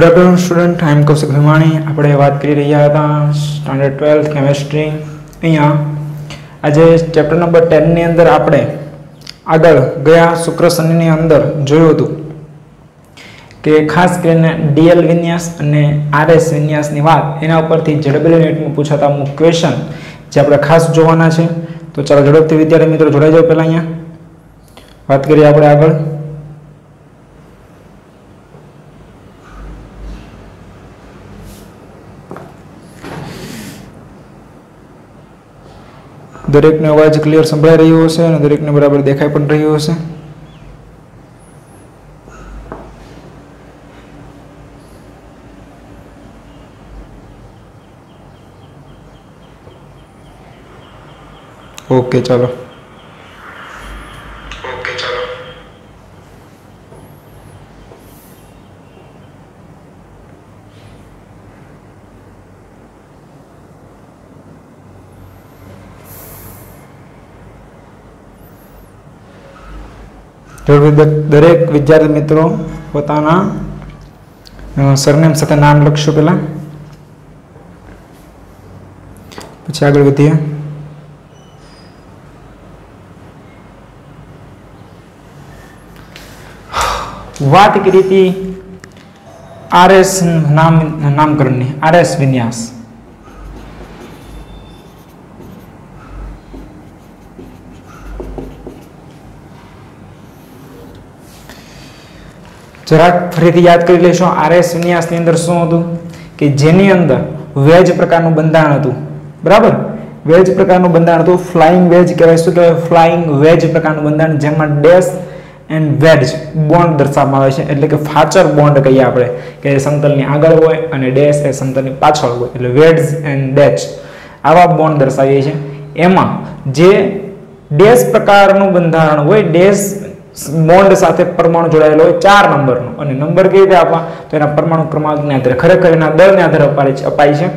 Good afternoon student I Kaushik Bhimani. આપણે વાત કરી રહ્યા હતા સ્ટાન્ડર્ડ ટ્વેલ્થ કેમેસ્ટ્રી અહીંયા આજે ચેપ્ટર નંબર ટેનની અંદર આપણે આગળ ગયા શુક્ર શનિની અંદર જોયું હતું કે ખાસ કરીને ડીએલ વિન્યાસ અને આરએસ વિન્યાસની વાત એના ઉપરથી જેડબલ્યુ નેટમાં પૂછાતા અમુક ક્વેશ્ચન જે આપણે ખાસ જોવાના છે. તો ચાલો ઝડપથી વિદ્યાર્થી મિત્રો જોડાઈ જાઓ પહેલાં અહીંયા. વાત કરીએ આપણે આગળ. દરેકનો અવાજ ક્લિયર સંભળાઈ રહ્યો હશે અને દરેકને બરાબર દેખાઈ પણ રહ્યો હશે. ઓકે ચાલો. જરૂરી દરેક વિદ્યાર્થી મિત્રો પોતાના સરનેમ સાથે નામ લખશો પહેલાં. પછી આગળ વધીએ. વાત કરી હતી આરએસ નામ નામકરણની આરએસ વિન્યાસ. જરાક ફરીથી યાદ કરી લેશો આરએસ વિન્યાસની અંદર શું હતું? કે જેની અંદર વેજ પ્રકારનું બંધારણ હતું. બરાબર? વેજ પ્રકારનું બંધારણ હતું. ફ્લાઇંગ વેજ કહેવાય. શું કહેવાય? ફ્લાઇંગ વેજ પ્રકારનું બંધારણ, જેમાં ડેશ એન્ડ વેજ બોન્ડ દર્શાવવામાં આવે છે. એટલે કે ફાચર બોન્ડ કહીએ આપણે, કે સમતલની આગળ હોય અને ડેશ એ સમતલની પાછળ હોય. એટલે વેડ્સ એન્ડ ડેચ. આવા બોન્ડ દર્શાવીએ છીએ. એમાં જે ડેશ પ્રકારનું બંધારણ હોય ડેશ બોન્ડ સાથે પરમાણુ જોડાયેલો હોય ચાર નંબરનો. અને નંબર કેવી રીતે આપવા? તો એના પરમાણુ ક્રમાંકને આધારે ખરેખર એના દળને આધારે અપાય છે અપાય છે.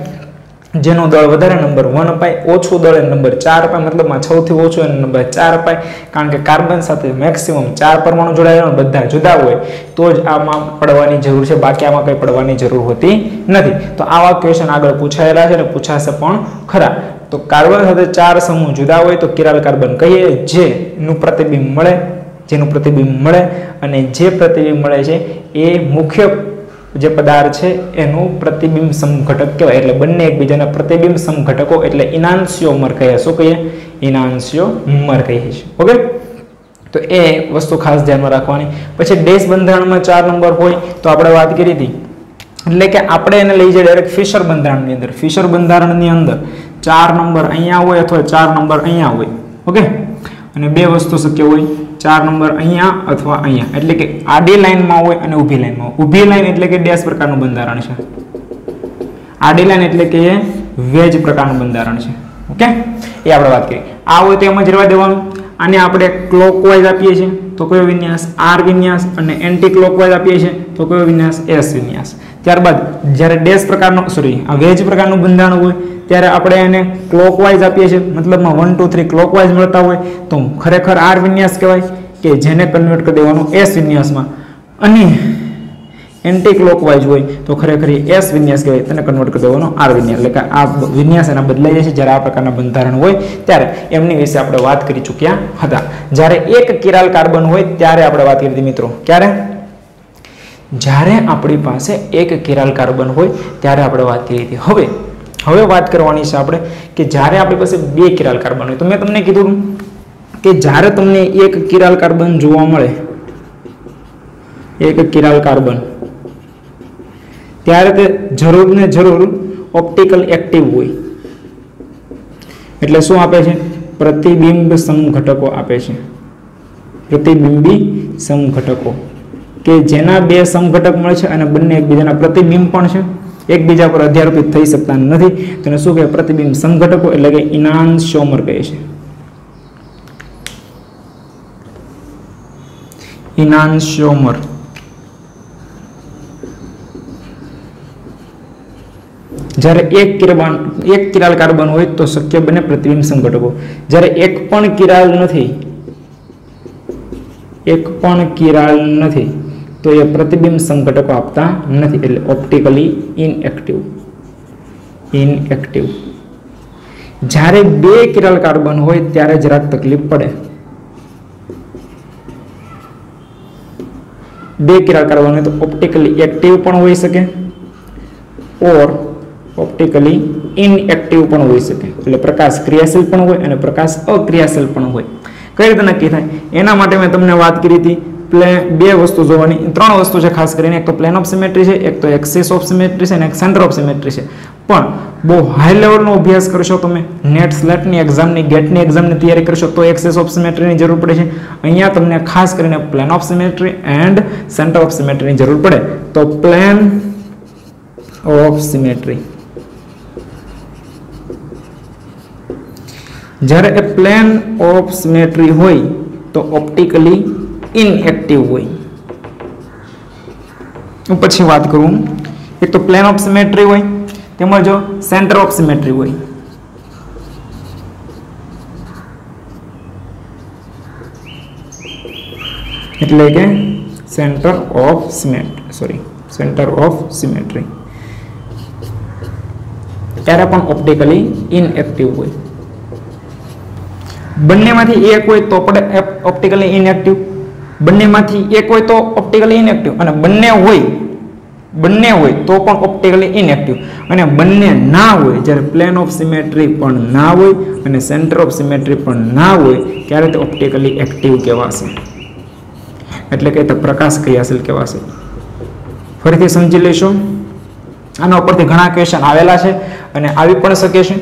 જેનો દળ વધારે નંબર વન અપાય, ઓછું દળ એ નંબર ચાર અપાય, મતલબમાં સૌથી ઓછો એનો નંબર ચાર અપાય, કારણ કે કાર્બન સાથે મેક્સિમમ ચાર પરમાણુ જોડાયેલા બધા જુદા હોય, તો જ આમાં પડવાની જરૂર છે, બાકી આમાં કંઈ પડવાની જરૂર હોતી નથી. તો આવા ક્વેશ્ચન આગળ પૂછાયેલા છે અને પૂછાશે પણ ખરા. તો કાર્બન સાથે ચાર સમૂહ જુદા હોય, તો કિરાલ કાર્બન કહીએ જેનું પ્રતિબિંબ મળે જેનું પ્રતિબિંબ મળે અને જે પ્રતિબિંબ મળે છે એ મુખ્ય જે પદાર્થ છે એનું પ્રતિબિંબ સમઘટક કહેવાય. એટલે બંને એકબીજાના પ્રતિબિંબ સમઘટકો એટલે ઇનાન્સિયોમર કહીએ શું કહીએ? ઇનાન્સિયોમર કહીએ છીએ ઓકે? તો એ વસ્તુ ખાસ ધ્યાનમાં રાખવાની. પછી ડેશ બંધારણમાં ચાર નંબર હોય તો આપણે વાત કરી હતી. એટલે કે આપણે એને લઈ જઈએ ડાયરેક્ટ ફિશર બંધારણની અંદર. ફિશર બંધારણની અંદર ચાર નંબર અહીંયા હોય અથવા ચાર નંબર અહીંયા હોય. ઓકે? અને બે વસ્તુ શક્ય હોય, ચાર નંબર અહીંયા અથવા અહીંયા. એટલે કે આડી લાઇનમાં હોય અને ઊભી લાઈનમાં હોય. ઊભી લાઇન એટલે કે ડેશ પ્રકારનું બંધારણ છે. આડી લાઇન એટલે કે વેજ પ્રકારનું બંધારણ છે. ઓકે? એ આપણે વાત કરીએ આ હોય તો એમ જ રહેવા દેવાનું. આને આપણે ક્લોકવાઇઝ આપીએ છીએ. તો કયો વિન્યાસ? આર વિન્યાસ અને એન્ટી ક્લોકવાઇઝ આપીએ છીએ. તો કયો વિન્યાસ? એસ વિન્યાસ. ત્યારબાદ જ્યારે ડેશ પ્રકારનો સોરી આ વેજ પ્રકારનું બંધારણ હોય, ત્યારે આપણે એને ક્લોકવાઇઝ આપીએ છીએ. મતલબમાં વન ટુ થ્રી ક્લોકવાઇઝ મળતા હોય, તો ખરેખર આર વિન્યાસ કહેવાય કે જેને કન્વર્ટ કરી દેવાનું એસ વિન્યાસમાં. અને એન્ટી ક્લોકવાઇઝ હોય, તો ખરેખર એસ વિન્યાસ કહેવાય, તેને કન્વર્ટ કરી દેવાનો આર વિન્યાસ. એટલે કે આ વિન્યાસ એના બદલાઈ જાય છે જ્યારે આ પ્રકારના બંધારણ હોય, ત્યારે એમની વિશે આપણે વાત કરી ચૂક્યા હતા. જ્યારે એક કિરાલ કાર્બન હોય, ત્યારે આપણે વાત કરી હતી મિત્રો. ક્યારે? જ્યારે આપણી પાસે એક કિરાલ કાર્બન હોય, ત્યારે આપણે વાત કરી હતી. હવે હવે વાત કરવાની છે આપણે કે જ્યારે આપણી પાસે બે કિરાલ કાર્બન હોય, તો મેં તમને કીધું કે જ્યારે તમને એક કિરાલ કાર્બન જોવા મળે, એક કિરાલ કાર્બન, ત્યારે તે જરૂર ને જરૂર ઓપ્ટિકલ એક્ટિવ હોય. એટલે શું આપે છે? પ્રતિબિંબ સમઘટકો આપે છે. પ્રતિબિંબી સમઘટકો. કે જેના બે સમઘટક મળે છે અને બંને એકબીજાના પ્રતિબિંબ પણ છે, એકબીજા પર અધ્યારોપિત થઈ શકતા નથી, તેને શું કહે પ્રતિબિંબ સમઘટકો એટલે કે ઇનાન્શોમર કહે છે. ઇનાન શોમર જ્યારે એક કિરબાન, એક કિરાલ કાર્બન હોય તો શક્ય બને પ્રતિબિંબ સંઘટકો. જ્યારે એક પણ કિરાલ નથી, એક પણ કિરાલ નથી તો એ પ્રતિબિંબ સમઘટકો આપતા નથી એટલે ઓપ્ટિકલી ઇનએક્ટિવ ઇનએક્ટિવ જ્યારે બે કિરલ કાર્બન હોય ત્યારે જરાક તકલીફ પડે બે કિરલ કાર્બન હોય તો ઓપ્ટિકલી એક્ટિવ પણ હોઈ શકે ઓર ઓપ્ટિકલી ઇનએક્ટિવ પણ હોઈ શકે એટલે પ્રકાશ ક્રિયાશીલ પણ હોય અને પ્રકાશ અક્રિયાશીલ પણ હોય કઈ રીતે નક્કી થાય એના માટે મેં તમને વાત કરી હતી પ્લે, બે વસ્તુ જોવાની, ત્રણ વસ્તુ છે ખાસ કરીને, એક તો પ્લેન ઓફ સિમેટ્રી છે, એક તો એક્સિસ ઓફ સિમેટ્રી છે અને એક સેન્ટર ઓફ સિમેટ્રી છે. પણ બહુ હાઈ લેવલનો અભ્યાસ કરશો તમે નેટ સ્લેટની એક્ઝામની ગેટની એક્ઝામની તૈયારી કરશો, તો એક્સેસ ઓફ સિમેટ્રીની જરૂર પડે છે. અહીંયા તમને ખાસ કરીને plane of symmetry and centre of સિમેટ્રીની જરૂર પડે. તો પ્લેન ઓફ સિમેટ્રી જ્યારે એ પ્લેન ઓફ સિમેટ્રી હોય, તો ઓપ્ટિકલી ઇનએક્ટિવ હોય હું પછી વાત કરું એક તો પ્લેન ઓફ સિમેટ્રી હોય તેમજ સેન્ટર ઓફ સિમેટ્રી હોય એટલે કે centre of cement sorry centre of symmetry ત્યારે પણ ઓપ્ટિકલી ઇનએક્ટિવ હોય. બંનેમાંથી એક હોય તો પણ ઓપ્ટિકલી ઇનએક્ટિવ બંનેમાંથી એક હોય તો ઓપ્ટિકલી ઇનએક્ટિવ અને બંને હોય બંને હોય તો પણ ઓપ્ટિકલી ઇનએક્ટિવ અને બંને ના હોય, જ્યારે પ્લેન ઓફ સિમેટ્રી પણ ના હોય અને સેન્ટર ઓફ સિમેટ્રી પણ ના હોય, ત્યારે તે ઓપ્ટિકલી એક્ટિવ કહેવાશે. એટલે કે તે પ્રકાશ ક્રિયાશીલ કહેવાશે. ફરીથી સમજી લેશો આના ઉપરથી ઘણા ક્વેશ્ચન આવેલા છે અને આવી પણ શકે છે.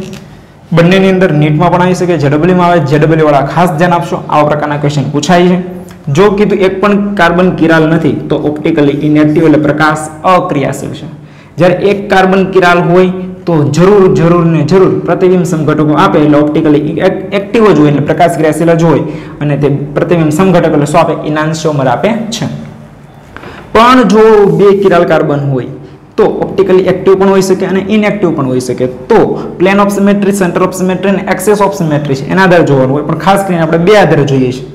બંનેની અંદર નીટમાં પણ આવી શકે જેડબલ્યુમાં આવે જેડબલ્યુ વાળા ખાસ ધ્યાન આપશો. આવા પ્રકારના ક્વેશ્ચન પૂછાય છે. જો કીધું એક પણ કાર્બન કિરાલ નથી, તો ઓપ્ટિકલી ઇનેક્ટિવ એટલે પ્રકાશ અક્રિયાશીલ છે. જ્યારે એક કાર્બન કિરાલ હોય, તો જરૂર જરૂર ને જરૂર પ્રતિબિંબ સમઘટકો આપે એટલે ઓપ્ટિકલી એક્ટિવ જ હોય એટલે પ્રકાશ ક્રિયાશીલ જ હોય અને તે પ્રતિબિંબ સમઘટક એટલે શું આપે? ઇનાન્શિયોમર આપે છે. પણ જો બે કિરાલ કાર્બન હોય, તો ઓપ્ટિકલી એક્ટિવ પણ હોઈ શકે અને ઇનએક્ટિવ પણ હોઈ શકે. તો plane of symmetry centre of અને એક્સેસ ઓફ સિમેટ્રી છે. એના આધારે જોવાનું હોય, પણ ખાસ કરીને આપણે બે આધારે જોઈએ છીએ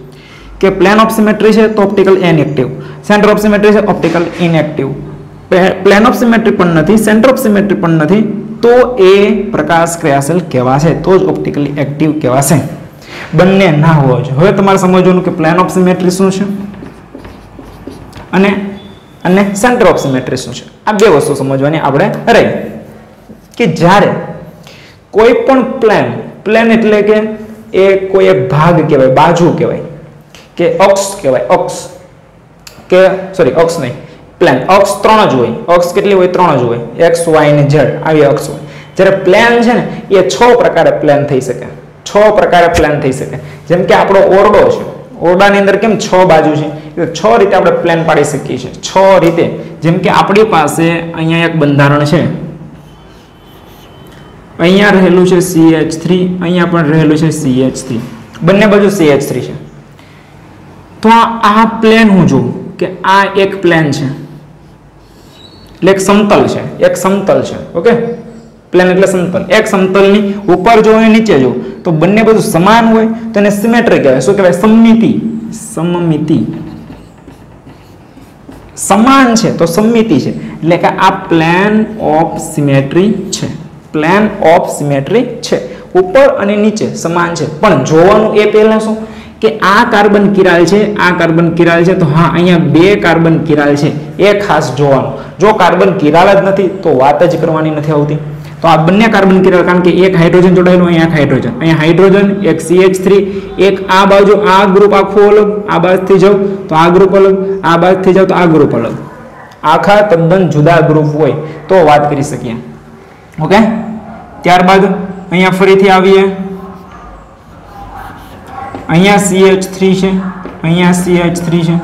કે પ્લેન ઓફ સિમેટ્રી છે તો optical inactive centre of symmetry છે optical inactive plane of symmetry પણ નથી, સેન્ટર ઓફ સિમેટ્રી પણ નથી, તો એ પ્રકાશ ક્રિયાશીલ કહેવાશે, તો જ ઓપ્ટિકલી એક્ટિવ કહેવાશે. બંને ના હોવા જોઈએ. હવે તમારે સમજવાનું કે પ્લેન ઓફ સિમેટ્રી શું છે? અને અને સેન્ટર ઓફ સિમેટ્રી શું છે? આ બે વસ્તુ સમજવાની આપણે રહી કે જ્યારે કોઈ પણ પ્લેન પ્લેન એટલે કે એ કોઈ એક ભાગ કહેવાય, બાજુ કહેવાય કે અક્ષ કહેવાય અક્ષ કે સોરી અક્ષ નહીં. પ્લેન અક્ષ ત્રણ જ હોય. અક્ષ કેટલી હોય? ત્રણ જ હોય. એક્સ, વાય ને ઝેડ. આવી અક્ષ હોય. જ્યારે પ્લેન છે ને, એ છ પ્રકારે પ્લેન થઈ શકે. છ પ્રકારે પ્લેન થઈ શકે. જેમ કે આપણો ઓરડો છે. ઓરડાની અંદર કેમ છ બાજુ છે? એટલે છ રીતે આપણે પ્લેન પાડી શકીએ છીએ. છ રીતે. જેમ કે આપણી પાસે અહીંયા એક બંધારણ છે. અહીંયા રહેલું છે સી એચ થ્રી અહીંયા પણ રહેલું છે સી એચ થ્રી બંને બાજુ સી એચ થ્રી છે. તો આ પ્લેન હું જોઉં કે આ એક પ્લેન છે. એટલે એક સમતલ છે. એક સમતલ છે. ઓકે પ્લેન એટલે સમતલ. એક સમતલની ઉપર જો નીચે જો, તો બંને બધું સમાન હોય, તો એને સિમેટ્રી કહેવાય. શું કહેવાય? સમમિતિ. સમમિતિ. સમાન છે, તો સમમિતિ છે. એટલે કે આ પ્લેન ઓફ સિમેટ્રી છે. પ્લેન ઓફ સિમેટ્રી છે. ઉપર અને નીચે સમાન છે. પણ જોવાનું એ પહેલા શું? કે આ કાર્બન કિરાલ છે, આ કાર્બન કિરાલ છે, તો હા, અહીંયા બે કાર્બન કિરાલ છે. એ ખાસ જોવાનું. જો કાર્બન કિરાલ જ નથી, તો વાત જ કરવાની નથી આવતી. તો આ બંને કાર્બન કિરાલ, કારણ કે એક હાઇડ્રોજન જોડાયેલું, અહીંયા હાઇડ્રોજન. અહીંયા હાઇડ્રોજન, એક સીએચ થ્રી એક આ બાજુ આ ગ્રુપ આખું અલગ, આ બાજુથી જાવ તો આ ગ્રુપ અલગ, આ બાજુથી જાવ તો આ ગ્રુપ અલગ. આખા તદ્દન જુદા ગ્રુપ હોય, તો વાત કરી શકીએ. ઓકે? ત્યારબાદ અહીંયા ફરીથી આવીએ. અહીંયા CH3 થ્રી છે, અહીંયા CH3 થ્રી છે.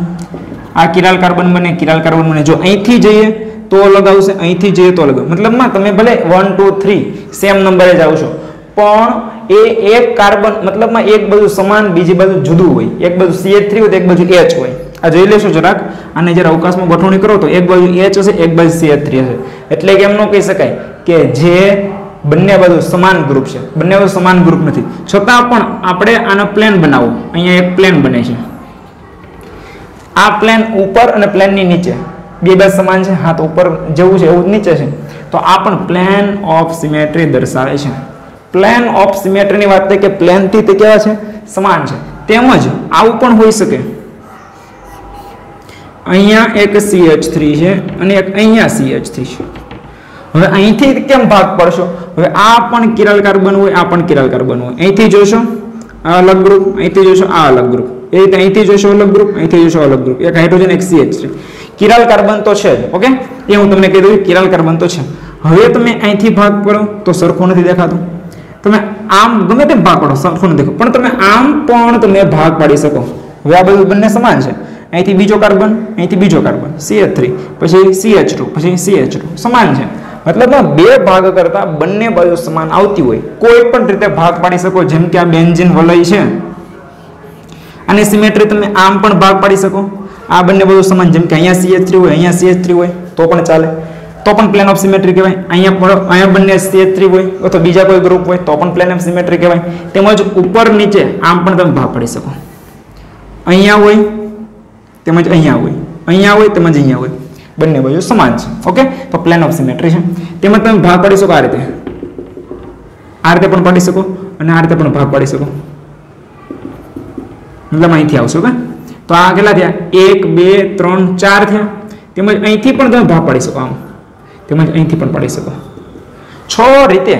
આ કિરાલ કાર્બન બને, કિરાલ કાર્બન બને. જો અહીંથી જઈએ તો અલગ આવશે અહીંથી જઈએ તો અલગ મતલબમાં તમે ભલે વન ટુ થ્રી સેમ નંબરે જ આવશો. પણ એ એક કાર્બન, મતલબમાં એક બાજુ સમાન, બીજી બાજુ જુદું હોય. એક બાજુ CH3 થ્રી હોય, તો એક બાજુ એચ હોય. આ જોઈ લેશો જરાક. અને જ્યારે અવકાશમાં ગોઠવણી કરો તો એક બાજુ એચ હશે, એક બાજુ CH3 થ્રી હશે. એટલે કે એમ ન કહી શકાય કે જે બંને બાજુ સમાન ગ્રુપ છે. બંને બાજુ સમાન ગ્રુપ નથી. છતાં પણ આપણે આનો પ્લેન બનાવો અહીંયા એક પ્લેન બને છે. આ પ્લેન ઉપર અને પ્લેનની નીચે. બે બાજુ સમાન છે. હા, તો ઉપર જેવું છે એવું નીચે છે. તો આ પણ પ્લેન ઓફ સિમેટ્રી દર્શાવે છે. પ્લેન ઓફ સિમેટ્રીની વાત થઈ કે પ્લેનથી તે કેવા છે? સમાન છે. તેમજ આવું પણ હોઈ શકે. અહીંયા એક CH3 છે અને એક અહીંયા CH3 છે. હવે અહીંથી કેમ ભાગ પડશો? હવે આ પણ કિરલ કાર્બન હોય, આ પણ કિરલ કાર્બન હોય. અહીંથી જોશો, આ અલગ ગ્રુપ અહીંથી જોશો, આ અલગ ગ્રુપ એ રીતે અહીંથી જોશો અલગ ગ્રુપ અહીંથી જોશો અલગ ગ્રુપ એક હાઇડ્રોજન એક CH3 કિરલ કાર્બન તો છે જ ઓકે? એ હું તમને કહી દઉં કિરલ કાર્બન તો છે. હવે તમે અહીંથી ભાગ પડો, તો સરખું નથી દેખાતું. તમે આમ ગમે તેમ ભાગ પાડો, સરખું નથી દેખો પણ તમે આમ પણ તમે ભાગ પાડી શકો. હવે આ બધું બંને સમાન છે. અહીંથી બીજો કાર્બન, અહીંથી બીજો કાર્બન. CH3 પછી CH2 પછી CH2 સમાન છે. મતલબમાં બે ભાગ કરતા બંને બાજુ સમાન આવતી હોય. કોઈ પણ રીતે ભાગ પાડી શકો, જેમ કે આ બેન્ઝિન વલય છે. આની સિમેટ્રી તમે આમ પણ ભાગ પાડી શકો. આ બંને બાજુ સમાન, જેમ કે અહીંયા સીએચ થ્રી હોય, અહીંયા સીએચ થ્રી હોય, તો પણ ચાલે. તો પણ પ્લેન ઓફ સિમેટ્રી કહેવાય. અહીંયા અહીંયા બંને સીએચ થ્રી હોય, અથવા બીજા કોઈ ગ્રુપ હોય, તો પણ પ્લેન ઓફ સિમેટ્રી કહેવાય. તેમજ ઉપર નીચે આમ પણ તમે ભાગ પાડી શકો. અહીંયા હોય, તેમજ અહીંયા હોય. અહીંયા હોય, તેમજ અહીંયા હોય. બંને બાજુ સમાન છે. ઓકે તો પ્લેન ઓફ સિમેટ્રી છે. તેમજ તમે ભાગ પાડી શકો આ રીતે. આ રીતે પણ પાડી શકો અને આ રીતે પણ ભાગ પાડી શકો. મતલબ અહીંથી આવશો ઓકે તો આ કેટલા થયા? એક, બે, ત્રણ, ચાર થયા. તેમજ અહીંથી પણ તમે ભાગ પાડી શકો આમ. તેમજ અહીંથી પણ પાડી શકો. છ રીતે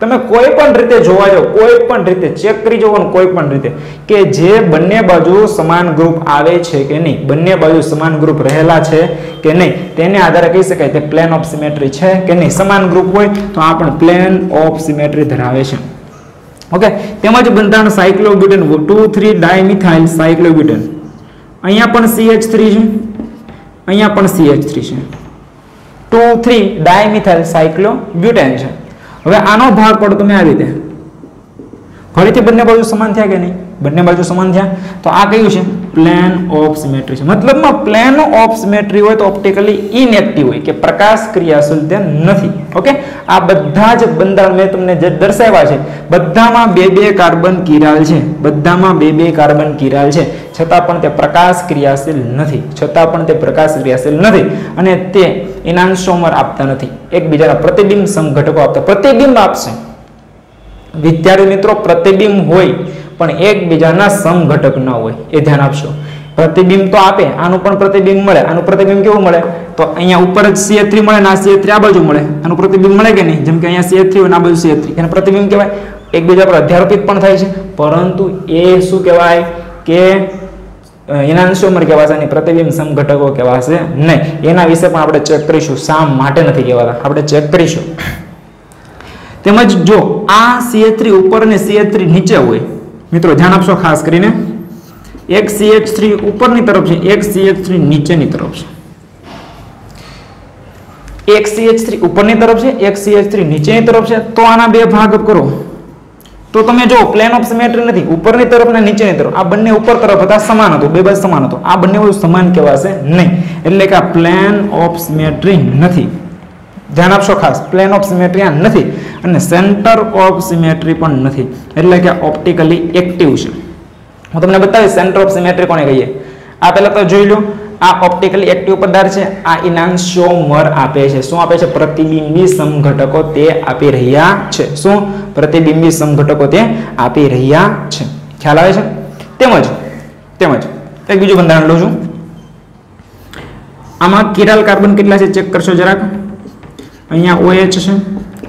તમે કોઈ પણ રીતે જોવા જાઓ, કોઈ પણ રીતે ચેક કરી જવાનું કોઈ પણ રીતે કે જે બંને બાજુ સમાન ગ્રુપ આવે છે કે નહીં, બંને બાજુ સમાન ગ્રુપ રહેલા છે કે નહીં, તેને આધારે કહી શકાય તે પ્લેન ઓફ સિમેટ્રી છે કે નહીં. સમાન ગ્રુપ હોય તો આ પણ પ્લેન ઓફ સિમેટ્રી ધરાવે છે. ઓકે તેમજ બંધારણ cyclobutane two three dimethyl cyclobutane અહીંયા પણ CH3 છે. અહીંયા પણ CH3 છે. ટુ થ્રી ડાયમિથાઇલ સાયક્લોબ્યુટેન છે. હવે આનો ભાગ પડો તમે આ રીતે ફરીથી બંને બાજુ સમાન થયા કે નહીં? બંને બાજુ સમાન થયા? તો આ કયું છે? પ્લેન ઓફ સિમેટ્રી છે. મતલબમાં પ્લેન ઓફ સિમેટ્રી હોય તો ઓપ્ટિકલી ઇનએક્ટિવ હોય કે પ્રકાશ ક્રિયાશીલ તે નથી. ઓકે આ બધા જ બંધારણ મેં તમને જે દર્શાવ્યા છે, બધામાં બે બે કાર્બન કિરાલ છે. બધામાં બે બે કાર્બન કિરાલ છે. છતાં પણ તે પ્રકાશ ક્રિયાશીલ નથી. છતાં પણ તે પ્રકાશ ક્રિયાશીલ નથી. અને તે ઇનાન્સોમર આપતા નથી. એકબીજાના પ્રતિબિંબ સંઘટકો આપતા. પ્રતિબિંબ આપશે. વિદ્યાર્થી મિત્રો, પ્રતિબિંબ હોય, પણ એકબીજાના સમઘટક ન હોય. એ ધ્યાન આપશો. પ્રતિબિંબ તો આપે, આનું પણ પ્રતિબિંબ મળે. આનું પ્રતિબિંબ કેવું મળે? તો અહીંયા ઉપર જ સીએ થ્રી મળે ને આ CH3 આ બાજુ મળે. આનું પ્રતિબિંબ મળે કે નહીં? જેમ કે અહીંયા CH3 હોય ને આ બાજુ CH3 એને પ્રતિબિંબ કહેવાય. એકબીજા પર અધ્યારોપિત પણ થાય છે. પરંતુ એ શું કહેવાય કે ઇનાન્સ્યોમર કહેવાશે? પ્રતિબિંબ પ્રતિબિંબ સમઘટકો કહેવાશે? નહીં. એના વિશે પણ આપણે ચેક કરીશું. શા માટે નથી કહેવાતા? આપણે ચેક કરીશું. તેમજ જો આ CH3 ઉપર અને CH3 નીચે હોય, મિત્રો ધ્યાન આપશો ખાસ કરીને. એક CH3 ઉપરની તરફ છે, એક CH3 નીચેની તરફ છે. એક CH3 ઉપરની તરફ છે, એક CH3 નીચેની તરફ છે. તો આના બે ભાગ કરો. તો તમે જો પ્લેન ઓફ સિમેટ્રી નથી, ઉપરની તરફ ને નીચેની તરફ, આ બંને ઉપર તરફ હતા, સમાન હતું, બે બાજુ સમાન હતો. આ બંને સમાન કહેવાશે નહીં. એટલે કે આ પ્લેન ઓફ સિમેટ્રી નથી. ધ્યાન આપશો ખાસ પ્લેન ઓફ સિમેટ્રી આ નથી અને સેન્ટર ઓફ સિમેટ્રી પણ નથી. એટલે કે ઓપ્ટિકલી એક્ટિવ છે. હું તમને બતાવીશ સેન્ટર ઓફ સિમેટ્રી કોને કહીએ? આ પહેલાં તો જોઈ લો આ ઓપ્ટિકલી એક્ટિવ પદાર્થ છે. આ ઇનાન્શિયોમર આપે છે? શું આપે છે? પ્રતિબિંબી સમઘટકો તે આપી રહ્યા છે. શું? પ્રતિબિંબી સમઘટકો તે આપી રહ્યા છે. ખ્યાલ આવે છે? તેમજ તેમજ, એક બીજું બંધારણ લઉં છું. આમાં કિરાલ કાર્બન કેટલા છે? ચેક કરશો જરાક. અહીંયા OH છે,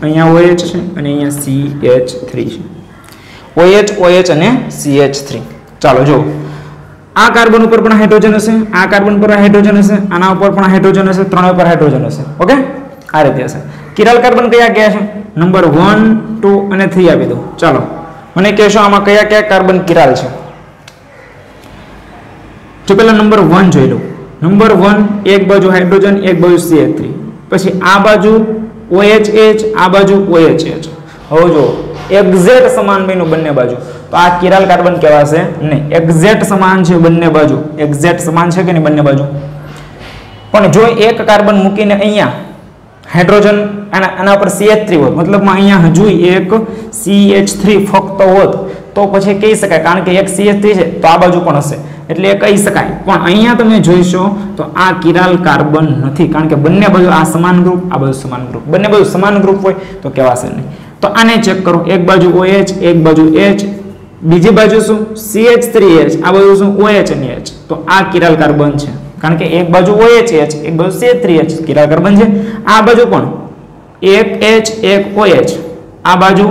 અહીંયા OH છે, અને અહીંયા CH3 છે. OH OH અને CH3 ચાલો જો આ કાર્બન ઉપર પણ હાઇડ્રોજન હશે, આ કાર્બન પર હાઇડ્રોજન હશે, આના ઉપર પણ હાઇડ્રોજન હશે, ત્રણેય પર હાઇડ્રોજન હશે. ઓકે? આ રીતે હશે. કિરાલ કાર્બન કયા કયા છે? નંબર 1 2 અને થ્રી આપી દો ચાલો. મને કહેશો આમાં કયા કયા કાર્બન કિરાલ છે. જો પહેલા નંબર વન જોઈ લો નંબર વન, એક બાજુ હાઇડ્રોજન, એક બાજુ સી થ્રી પછી આ બાજુ OHH આ બાજુ OHH હવે જો એક્ઝેક્ટ સમાન બન્યું બંને બાજુ. તો આ કિરાલ કાર્બન કહેવાશે. નહીં એક્ઝેક્ટ સમાન છે બંને બાજુ. એક્ઝેક્ટ સમાન છે કે નહીં બંને બાજુ? પણ જો એક કાર્બન મૂકીને અહીંયા હાઇડ્રોજન આના આના પર CH3 હોત, મતલબમાં અહીંયા હજુ એક CH3 ફક્ત હોત, તો પછી કહી શકાય. કારણ કે એક CH3 છે, તો આ બાજુ પણ હશે. એટલે એ કહી શકાય. પણ અહીંયા તમે જોઈશો, તો આ કિરાલ કાર્બન નથી. કારણ કે બંને બાજુ આ સમાન ગ્રુપ આ બાજુ સમાન ગ્રુપ બંને બાજુ સમાન ગ્રુપ હોય, તો કહેવાશે નહીં. તો આને ચેક કરો. એક બાજુ OH એક બાજુ H બીજી બાજુ શું? CH3H આ બાજુ શું? OH અને H. તો આ કિરાલ કાર્બન છે. કારણ કે એક બાજુ OH H એક બાજુ CH3H કિરાલ કાર્બન છે. આ બાજુ પણ એક H, એક OH આ બાજુ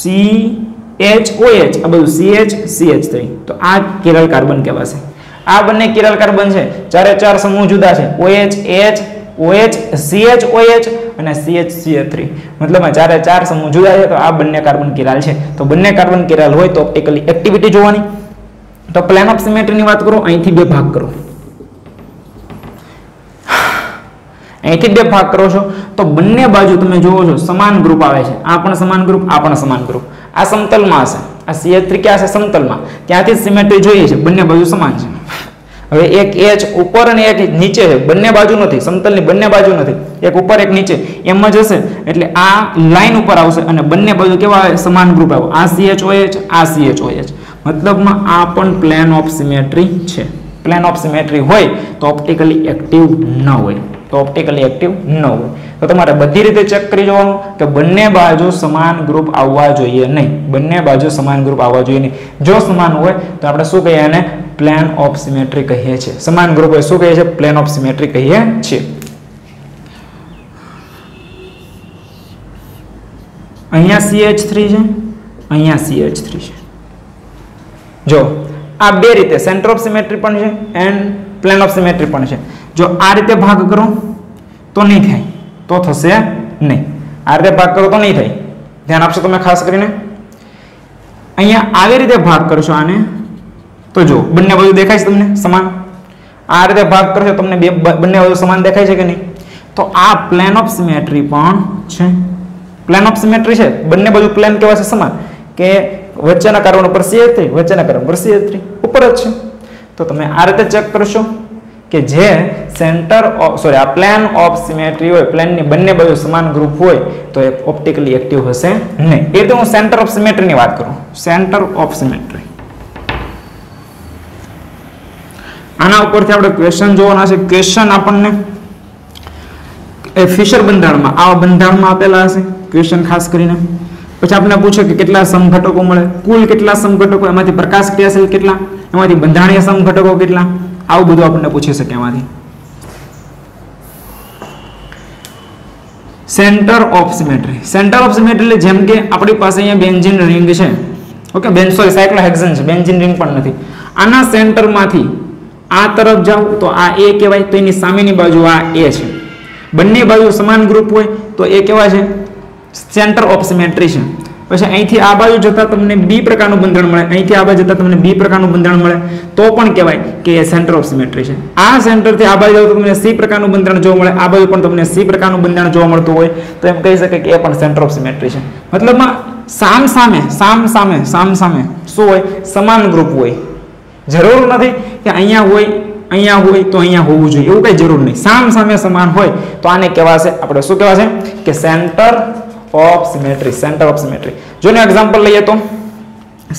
CHOH આ બધું CH CH3 તો આ કિરાલ કાર્બન કહેવાશે. આ બંને કિરાલ કાર્બન છે. ચારે ચાર સમૂહ જુદા છે. OH H OH CHOH અને CH3 મતલબ આ ચારે ચાર સમૂહ જુદા છે, તો આ બંને કાર્બન કિરાલ છે. તો બંને કાર્બન કિરાલ હોય તો ઓપ્ટિકલી એક્ટિવિટી જોવાની. તો પ્લેન ઓફ સિમેટ્રીની વાત કરું, અહીંથી બે ભાગ કરો. અહીંથી બે ભાગ કરો છો. તો બંને બાજુ તમે જુઓ છો, સમાન ગ્રુપ આવે છે. આ પણ સમાન ગ્રુપ આ પણ સમાન ગ્રુપ આ સમતલમાં હશે. આ CH3 ક્યાં છે સમતલમાં. ત્યાંથી સિમેટ્રી જોઈએ છે. બંને બાજુ સમાન છે. હવે એક એચ ઉપર અને એક નીચે છે. બંને બાજુ નથી. સમતલની બંને બાજુ નથી. એક ઉપર, એક નીચે. એમ જ હશે. એટલે આ લાઈન ઉપર આવશે અને બંને બાજુ કેવા આવે? સમાન ગ્રુપ આવે. આ CHOH આ CHOH મતલબમાં આ પણ પ્લેન ઓફ સિમેટ્રી છે. પ્લેન ઓફ સિમેટ્રી હોય તો ઓપ્ટિકલી એક્ટિવ ન હોય. તો ઓપ્ટિકલી એક્ટિવ ન હોય. તો તમારે બધી રીતે ચેક કરી જોવાનું કે બંને બાજુ સમાન ગ્રુપ આવવા જોઈએ નહીં. બંને બાજુ સમાન ગ્રુપ આવવા જોઈએ નહીં. જો સમાન હોય, તો આપણે શું કહીએ એને? પ્લેન ઓફ સિમેટ્રી કહીએ છીએ. સમાન ગ્રુપ હોય, શું કહીએ છીએ? પ્લેન ઓફ સિમેટ્રી કહીએ છીએ. અહીંયા CH3 છે, અહીંયા CH3 છે. જો, આ બે રીતે સેન્ટર ઓફ સિમેટ્રી પણ છે એન્ડ પ્લેન ઓફ સિમેટ્રી પણ છે. જો આ રીતે ભાગ કરો, તો નહીં થાય. તો થશે નહીં. આ રીતે ભાગ કરો તો નહીં થાય. ધ્યાન આપશો તમે ખાસ કરીને. અહીંયા આવી રીતે ભાગ કરશો આને, તો જો, બંને બાજુ દેખાય છે તમને સમાન? આ રીતે ભાગ કરશો તમને બે બંને બાજુ સમાન દેખાય છે કે નહીં? તો આ પ્લેન ઓફ સિમેટ્રી પણ છે. પ્લેન ઓફ સિમેટ્રી છે. બંને બાજુ પ્લેન કેવા છે સમાન? કે વચ્ચેના કાર્બન ઉપર CH3 વચ્ચેના કાર્બન ઉપર CH3 ઉપર જ છે. તો તમે આ રીતે ચેક કરશો. કે જે સેન્ટર સોરી આ પ્લેન ઓફ સિમેટ્રી હોય પ્લેનની બંને બાજુ સમાન ગ્રુપ હોય, તો એ ઓપ્ટિકલી એક્ટિવ હશે નહીં. એ રીતે હું સેન્ટર ઓફ સિમેટ્રીની વાત કરું. સેન્ટર ઓફ સિમેટ્રી આના ઉપરથી આપણે ક્વેશ્ચન જોવાના છે. ક્વેશ્ચન આપણને એ ફિશર બંધારણમાં, આવા બંધારણમાં આપેલા હશે. ક્વેશ્ચન ખાસ કરીને. પછી આપણે પૂછે કે કેટલા સમઘટકો મળે? કુલ કેટલા સમઘટકો? એમાંથી પ્રકાશ ક્રિયાશીલ કેટલા? એમાંથી બંધારણીય સમઘટકો કેટલા? આવું બધું આપણને પૂછી શકે એમાંથી. Centre of symmetry centre of symmetry એટલે જેમ કે આપણી પાસે અહીંયા બેન્ઝિન રિંગ છે. ઓકે બેન સોરી સાયક્લોહેક્સન છે. બેન્ઝિન રિંગ પણ નથી. આના સેન્ટરમાંથી આ તરફ જાઓ, તો આ એ કહેવાય, તો એની સામેની બાજુ આ એ છે. બંને બાજુ સમાન ગ્રુપ હોય, તો એ કેવા છે? સેન્ટર ઓફ સિમેટ્રી છે. પછી અહીંથી આ બાજુ જતા તમને બી પ્રકારનું બંધારણ મળે. અહીંથી આ બાજુ જતા તમને બી પ્રકારનું બંધારણ મળે. તો પણ કહેવાય કે એ સેન્ટર ઓફ સિમેટ્રી છે. આ સેન્ટરથી આ બાજુ તો તમને સી પ્રકારનું બંધારણ જોવા મળે. આ બાજુ પણ તમને સી પ્રકારનું બંધારણ જોવા મળતું હોય. તો એમ કહી શકે કે એ પણ સેન્ટર ઓફ સિમેટ્રી છે. મતલબમાં સામ સામે સામ સામે સામ સામે શું હોય? સમાન ગ્રુપ હોય. જરૂર નથી કે અહીંયા હોય અહીંયા હોય તો અહીંયા હોવું જોઈએ. એવું કઈ જરૂર નહીં. સામ સામે સમાન હોય તો આને કહેવાશે, આપણે શું કહેવાશે? કે centre of symmetry centre of symmetry જો ને એક્ઝામ્પલ લઈએ તો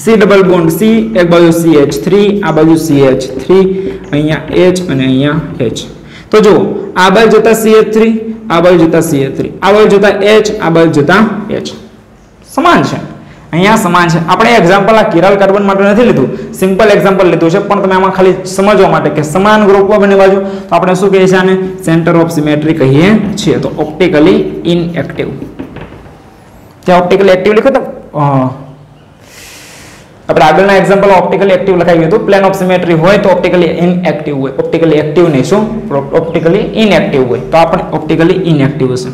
સી ડબલ બોન્ડ સી એક બાજુ સી એચ થ્રી આ બાજુ સી એચ થ્રી અહીંયા એચ અને અહીંયા એચ તો જુઓ, આ બાજુ જતા સી થ્રી આ બાજુ જતા સી થ્રી આ બાજુ જતા એચ આ બાજુ જતા એચ સમાન છે. અહીંયા સમાન છે. આપણે એક્ઝામ્પલ આ કિરાલ કાર્બન માટે નથી લીધું. સિમ્પલ એક્ઝામ્પલ લીધું છે, પણ તમે આમાં ખાલી સમજવા માટે કે સમાન ગ્રુપમાં બંને બાજુ, તો આપણે શું કહીએ છીએ આને? સેન્ટર ઓફ સિમેટ્રી કહીએ છીએ. તો ઓપ્ટિકલી ઇનએક્ટિવ ત્યાં ઓપ્ટિકલી એક્ટિવ લખ્યું તો આપણે આગળના એક્ઝામ્પલ ઓપ્ટિકલી એક્ટિવ લખાવ્યું હતું પ્લેન ઓફ સિમેટ્રી હોય તો ઓપ્ટિકલી ઇનએક્ટિવ હોય ઓપ્ટિકલી એક્ટિવ નહીં શું ઓપ્ટિકલી ઇનએક્ટિવ હોય તો આપણે ઓપ્ટિકલી ઇનએક્ટિવ હશે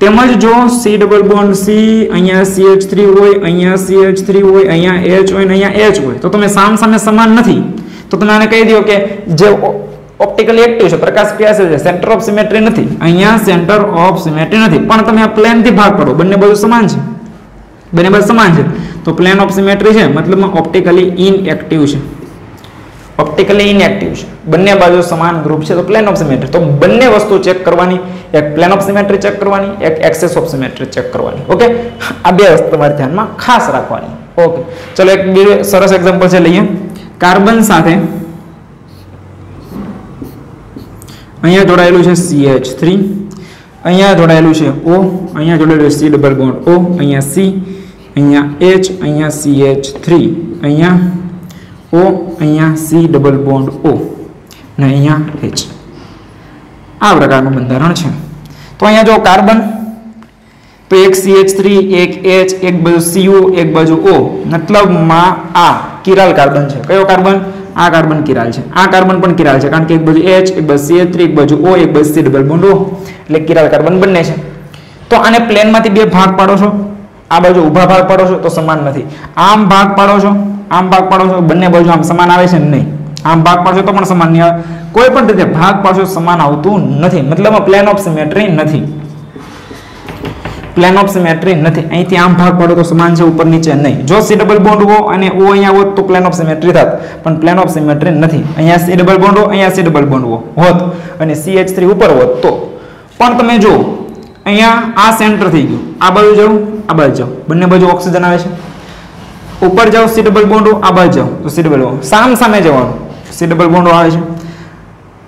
તેમજ જો સી ડબલ બોન્ડ સી અહીંયા CH3 હોય અહીંયા CH3 હોય અહીંયા H હોય ને અહીંયા H હોય તો તમે સામ સામે સમાન નથી તો તમે આને કહી દો કે જે ઓપ્ટિકલી એક્ટિવ છે. પ્રકાશ ક્રિયાશીલ છે? સેન્ટર ઓફ સિમેટ્રી નથી. અહીંયા સેન્ટર ઓફ સિમેટ્રી નથી. પણ તમે આ પ્લેનથી ભાગ પાડો. બંને બાજુ સમાન છે. બંને બાજુ સમાન છે. તો પ્લેન ઓફ સિમેટ્રી છે. મતલબમાં ઓપ્ટિકલી ઇનએક્ટિવ છે. ઓપ્ટિકલી ઇનએક્ટિવ છે. બંને બાજુ સમાન ગ્રુપ છે. તો પ્લેન ઓફ સિમેટ્રી તો બંને વસ્તુ ચેક કરવાની. એક પ્લેન ઓફ સિમેટ્રી ચેક કરવાની. એક એક્સેસ ઓફ સિમેટ્રી ચેક કરવાની. ઓકે આ બે વસ્તુ તમારે ધ્યાનમાં ખાસ રાખવાની. ઓકે ચલો એક બે સરસ એક્ઝામ્પલ છે લઈએ. કાર્બન સાથે અહીંયા જોડાયેલું છે CH3 થ્રી અહીંયા જોડાયેલું છે O, અહીંયા જોડાયેલું સી ડબલ બોન્ડ O, અહીંયા સી અહીંયા એચ અહીંયા CH3 થ્રી અહીંયા O, અહીંયા સી ડબલ બોન્ડ O અને અહીંયા એચ આ પ્રકારનું બંધારણ છે. તો અહીંયા જો કાર્બન, તો એક CH3 એક H, એક બાજુ Cu એક બાજુ O. મતલબમાં આ કિરાલ કાર્બન છે. કયો કાર્બન? આ કાર્બન કિરાલ છે. આ કાર્બન પણ કિરાલ છે. કારણ કે એક બાજુ H, એક બાજુ CH3 એક બાજુ O, એક બાજુ C ડબલ બોન્ડ O એટલે કિરાલ કાર્બન બંને છે. તો આને પ્લેનમાંથી બે ભાગ પાડો છો. આ બાજુ ઊભા ભાગ પાડો છો તો સમાન નથી. આમ ભાગ પાડો છો, આમ ભાગ પાડો છો, બંને બાજુ આમ સમાન આવે છે નહીં. આમ ભાગ પાડશો તો પણ સમાન નહીં આવે. કોઈ પણ રીતે ભાગ પાડશો સમાન આવતું નથી. મતલબ પ્લેન ઓફ સિમેટ્રી નથી. પ્લેન ઓફ સિમેટ્રી નથી. અહીંથી આમ ભાગ પાડો તો સમાન છે, ઉપર નીચે નહીં. જો સી ડબલ બોન્ડ હો અને ઓ અહીંયા હોત તો પ્લેન ઓફ સિમેટ્રી થાત. પણ પ્લેન ઓફ સિમેટ્રી નથી. અહીંયા સી ડબલ બોન્ડ હો, અહીંયા સી ડબલ બોન્ડ હોત. અને સી થ્રી ઉપર હોત તો. પણ તમે જો અહીંયા આ સેન્ટર થઈ ગયું. આ બાજુ જાઓ, આ બાજુ જાઓ. બંને બાજુ ઓક્સિજન આવે છે. ઉપર જાઓ સી ડબલ બોન્ડ આ બાજુ જાઓ. તો સી ડબલ સામ સામે જવાનું. સી ડબલ બોન્ડ આવે છે.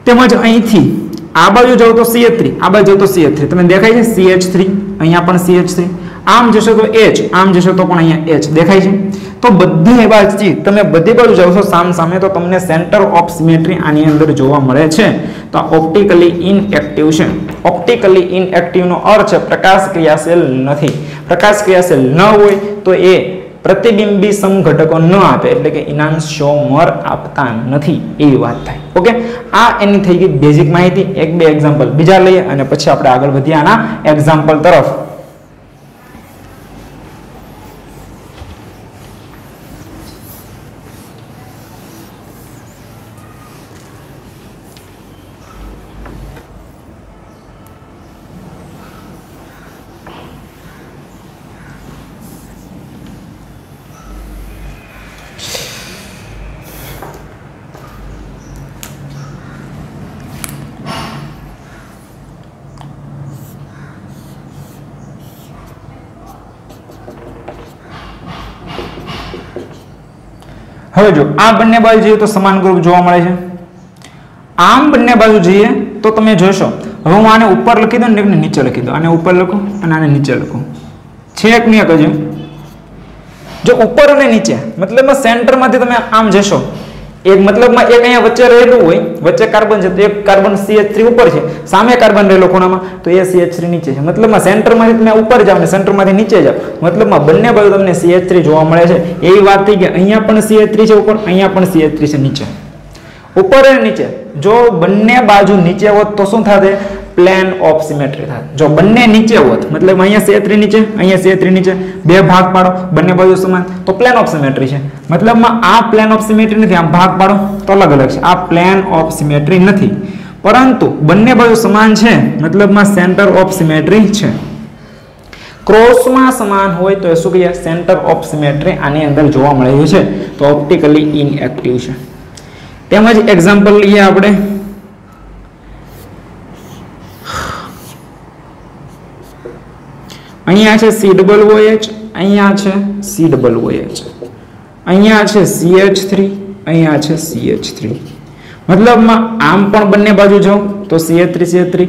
તેમજ અહીંથી આ બાજુ જાઓ તો સી થ્રી આ બાજુ જાઓ તો સી થ્રી તમને દેખાય છે સી એચ થ્રી અહીંયા પણ સી એચ થ્રી આમ જશો તો એચ આમ જશો તો પણ અહીંયા એચ દેખાય છે. તો બધી બાજુથી તમે બધી બાજુ છો સામ સામે તો તમને સેન્ટર ઓફ સિમેટ્રી આની અંદર જોવા મળે છે. તો ઓપ્ટિકલી ઇનએક્ટિવ છે. ઓપ્ટિકલી ઇનએક્ટિવનો અર્થ પ્રકાશ ક્રિયાશીલ નથી. પ્રકાશ ક્રિયાશીલ ન હોય તો એ પ્રતિબિંબી સમઘટકો ન આપે, એટલે કે ઇનાન્શોમર આપતા નથી, એવી વાત થાય. ઓકે આ એની થઈ ગઈ બેઝિક માહિતી. એક, બે એક્ઝામ્પલ બીજા લઈએ અને પછી આપણે આગળ વધીએ આના એક્ઝામ્પલ તરફ હવે જો આ બંને બાજુ જઈએ તો સમાન ગ્રુપ જોવા મળે છે. આમ બંને બાજુ જઈએ તો તમે જોશો હવે હું આને ઉપર લખી દઉં ને નીચે લખી દઉં. આને ઉપર લખું અને આને નીચે લખું. છેક નહીં હજુ જો ઉપર અને નીચે મતલબમાં સેન્ટરમાંથી તમે આમ જશો એક મતલબમાં એક અહીંયા વચ્ચે રહેલું હોય, વચ્ચે કાર્બન છે, તો એક કાર્બન CH3 ઉપર છે, સામે કાર્બન રહેલો ખૂણામાં, તો એ CH3 નીચે છે. મતલબમાં સેન્ટરમાંથી તમે ઉપર જાવ ને સેન્ટરમાંથી નીચે જાવ મતલબમાં બંને બાજુ તમને CH3 જોવા મળે છે. એવી વાત થઈ કે અહીંયા પણ CH3 છે ઉપર, અહીંયા પણ CH3 છે નીચે. ઉપર અને નીચે. જો બંને બાજુ નીચે હોત તો શું થાત? પ્લેન ઓફ સિમેટ્રી થાય. જો બંને નીચે હોત, મતલબ અહીંયા સેત્રી નીચે, અહીંયા C3 નીચે, બે ભાગ પાડો, બંને બાજુ સમાન, તો પ્લેન ઓફ સિમેટ્રી છે. મતલબમાં આ પ્લેન ઓફ સિમેટ્રી નથી, આમ ભાગ પાડો, તો અલગ અલગ છે. આ પ્લેન ઓફ સિમેટ્રી નથી. પરંતુ બંને બાજુ સમાન છે, મતલબમાં સેન્ટર ઓફ સિમેટ્રી છે. ક્રોસમાં સમાન હોય તો શું કહીએ? સેન્ટર ઓફ સિમેટ્રી આની અંદર જોવા મળે છે. તો ઓપ્ટિકલી ઇનએક્ટિવ છે. તેમજ એક્ઝામ્પલ લઈએ આપણે. અહીંયા છે સી ડબલ ઓએચ અહીંયા છે સી ડબલ ઓએચ અહીંયા છે સીએચ થ્રી અહીંયા છે સીએચ થ્રી મતલબમાં આમ પણ બંને બાજુ જાઉં તો સીએચ થ્રી સીએચ થ્રી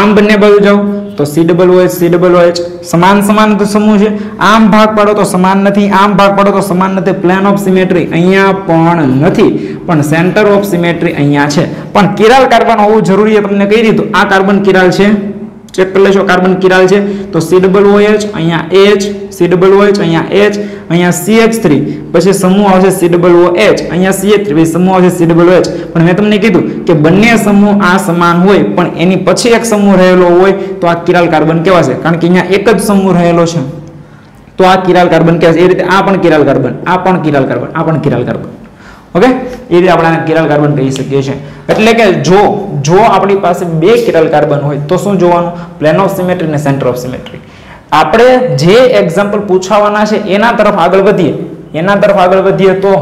આમ બંને બાજુ જાઉં તો C double OH C double OH સમાન સમાન સમૂહ છે. આમ ભાગ પાડો તો સમાન નથી, આમ ભાગ પાડો તો સમાન નથી. પ્લેન ઓફ સિમેટ્રી અહીંયા પણ નથી, પણ સેન્ટર ઓફ સિમેટ્રી અહીંયા છે. પણ કિરાલ કાર્બન હોવું જરૂરી તમને કહી દીધું. આ કાર્બન કિરાલ છે? ચેક કરી લેશો કાર્બન કિરાલ છે, તો સી ડબલ ઓએચ અહીંયા એચ સી ડબલ ઓએચ અહીંયા એચ અહીંયા સીએચ થ્રી પછી સમૂહ આવશે સી ડબલ ઓ એચ અહીંયા સીએચ થ્રી સમૂહ આવશે સી ડબલ એચ પણ મેં તમને કીધું કે બંને સમૂહ આ સમાન હોય, પણ એની પછી એક સમૂહ રહેલો હોય, તો આ કિરાલ કાર્બન કહેવાશે કારણ કે અહીંયા એક જ સમૂહ રહેલો છે. તો આ કિરાલ કાર્બન કહેવાશે એ રીતે આ પણ કિરાલ કાર્બન, આ પણ કિરાલ કાર્બન, આ પણ કિરાલ કાર્બન. ઓકે? એ રીતે આપણે આને કાર્બન કહી શકીએ છીએ. એટલે કે જો જો આપણી પાસે બે કેરલ કાર્બન હોય, તો શું જોવાનું? Plane of symmetry and centre of symmetry આપણે જે એક્ઝામ્પલ પૂછાવાના છે, એના તરફ આગળ વધીએ. એના તરફ આગળ વધીએ તો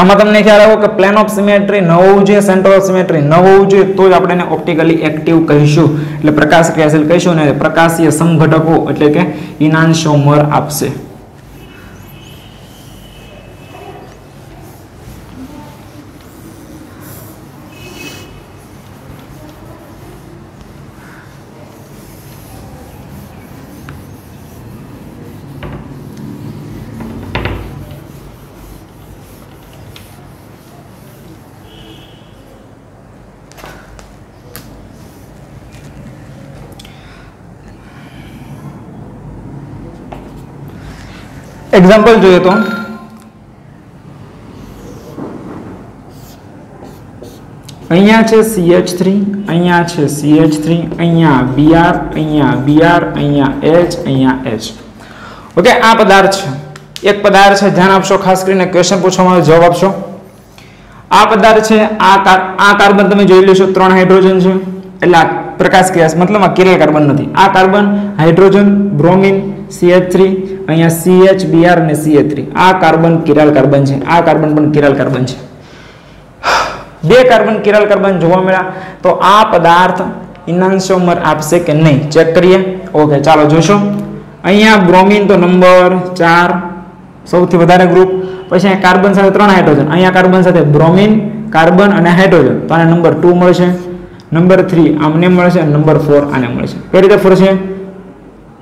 આમાં તમને ખ્યાલ આવો કે પ્લેન ઓફ સિમેટ્રી ન હોવું જોઈએ સેન્ટર ઓફ સિમેટ્રી ન હોવું જોઈએ તો જ આપણે ઓપ્ટિકલી એક્ટિવ કહીશું. એટલે પ્રકાશ ક્રિયાશીલ કહીશું ને પ્રકાશીય સમઘટકો એટલે કે ઇનાન્શોમર આપશે. એક્ઝામ્પલ જોઈએ તો. અહીંયા છે CH3 થ્રી અહીંયા છે CH3 થ્રી અહીંયા Br અહીંયા Br અહીંયા H અહીંયા H. ઓકે આ પદાર્થ છે. એક પદાર્થ છે, ધ્યાન આપશો, ખાસ કરીને ક્વેશ્ચન પૂછવામાં જવાબ આપશો. આ પદાર્થ છે, આ આ કાર્બન તમે જોઈ લેશો, ત્રણ હાઇડ્રોજન છે. એટલે આ પ્રકાશ ક્રિયા મતલબ આ કિરલ કાર્બન નથી. આ કાર્બન, હાઇડ્રોજન, બ્રોમિન CH3 અહીંયા CH બીઆર અને CH3 આ કાર્બન કિરાલ કાર્બન છે. આ કાર્બન પણ કિરાલ કાર્બન છે. બે કાર્બન કિરાલ કાર્બન જોવા મળ્યા. તો આ પદાર્થ ઇનાન્સોમર આપશે કે નહીં? ચેક કરીએ. ઓકે ચાલો જોશો. અહીંયા બ્રોમિન તો નંબર ચાર, સૌથી વધારે ગ્રુપ પછી અહીંયા કાર્બન સાથે ત્રણ હાઇડ્રોજન અહીંયા કાર્બન સાથે બ્રોમિન કાર્બન અને હાઇડ્રોજન તો આને નંબર ટુ મળશે. નંબર થ્રી આમને મળશે અને નંબર ફોર આને મળશે. કઈ રીતે ફરશે?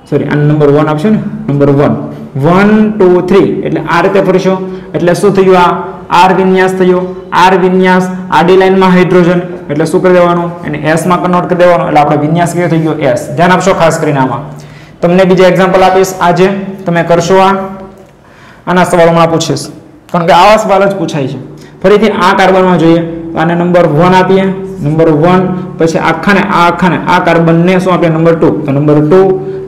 સોરી આ નંબર વન આપશે ને number one one two three એટલે આ રીતે ફરશો. એટલે શું થયું આ? આર વિન્યાસ થયો આર વિન્યાસ આડી લાઈનમાં હાઇડ્રોજન. એટલે શું કરી દેવાનું? એને એસમાં કન્વર્ટ કરી દેવાનું. એટલે આપણે વિન્યાસ કયો થઈ ગયો? એસ ધ્યાન આપશો ખાસ કરીને આમાં. તમને બીજા એક્ઝામ્પલ આપીશ આજે. તમે કરશો આ. આના સવાલોમાં પૂછીશ. કારણ કે આવા સવાલ જ પૂછાય છે. ફરીથી આ કાર્બનમાં જોઈએ. આને નંબર વન આપીએ. નંબર વન પછી આખાને આ આખાને આ કાર્બનને શું આપીએ? નંબર ટુ તો નંબર ટુ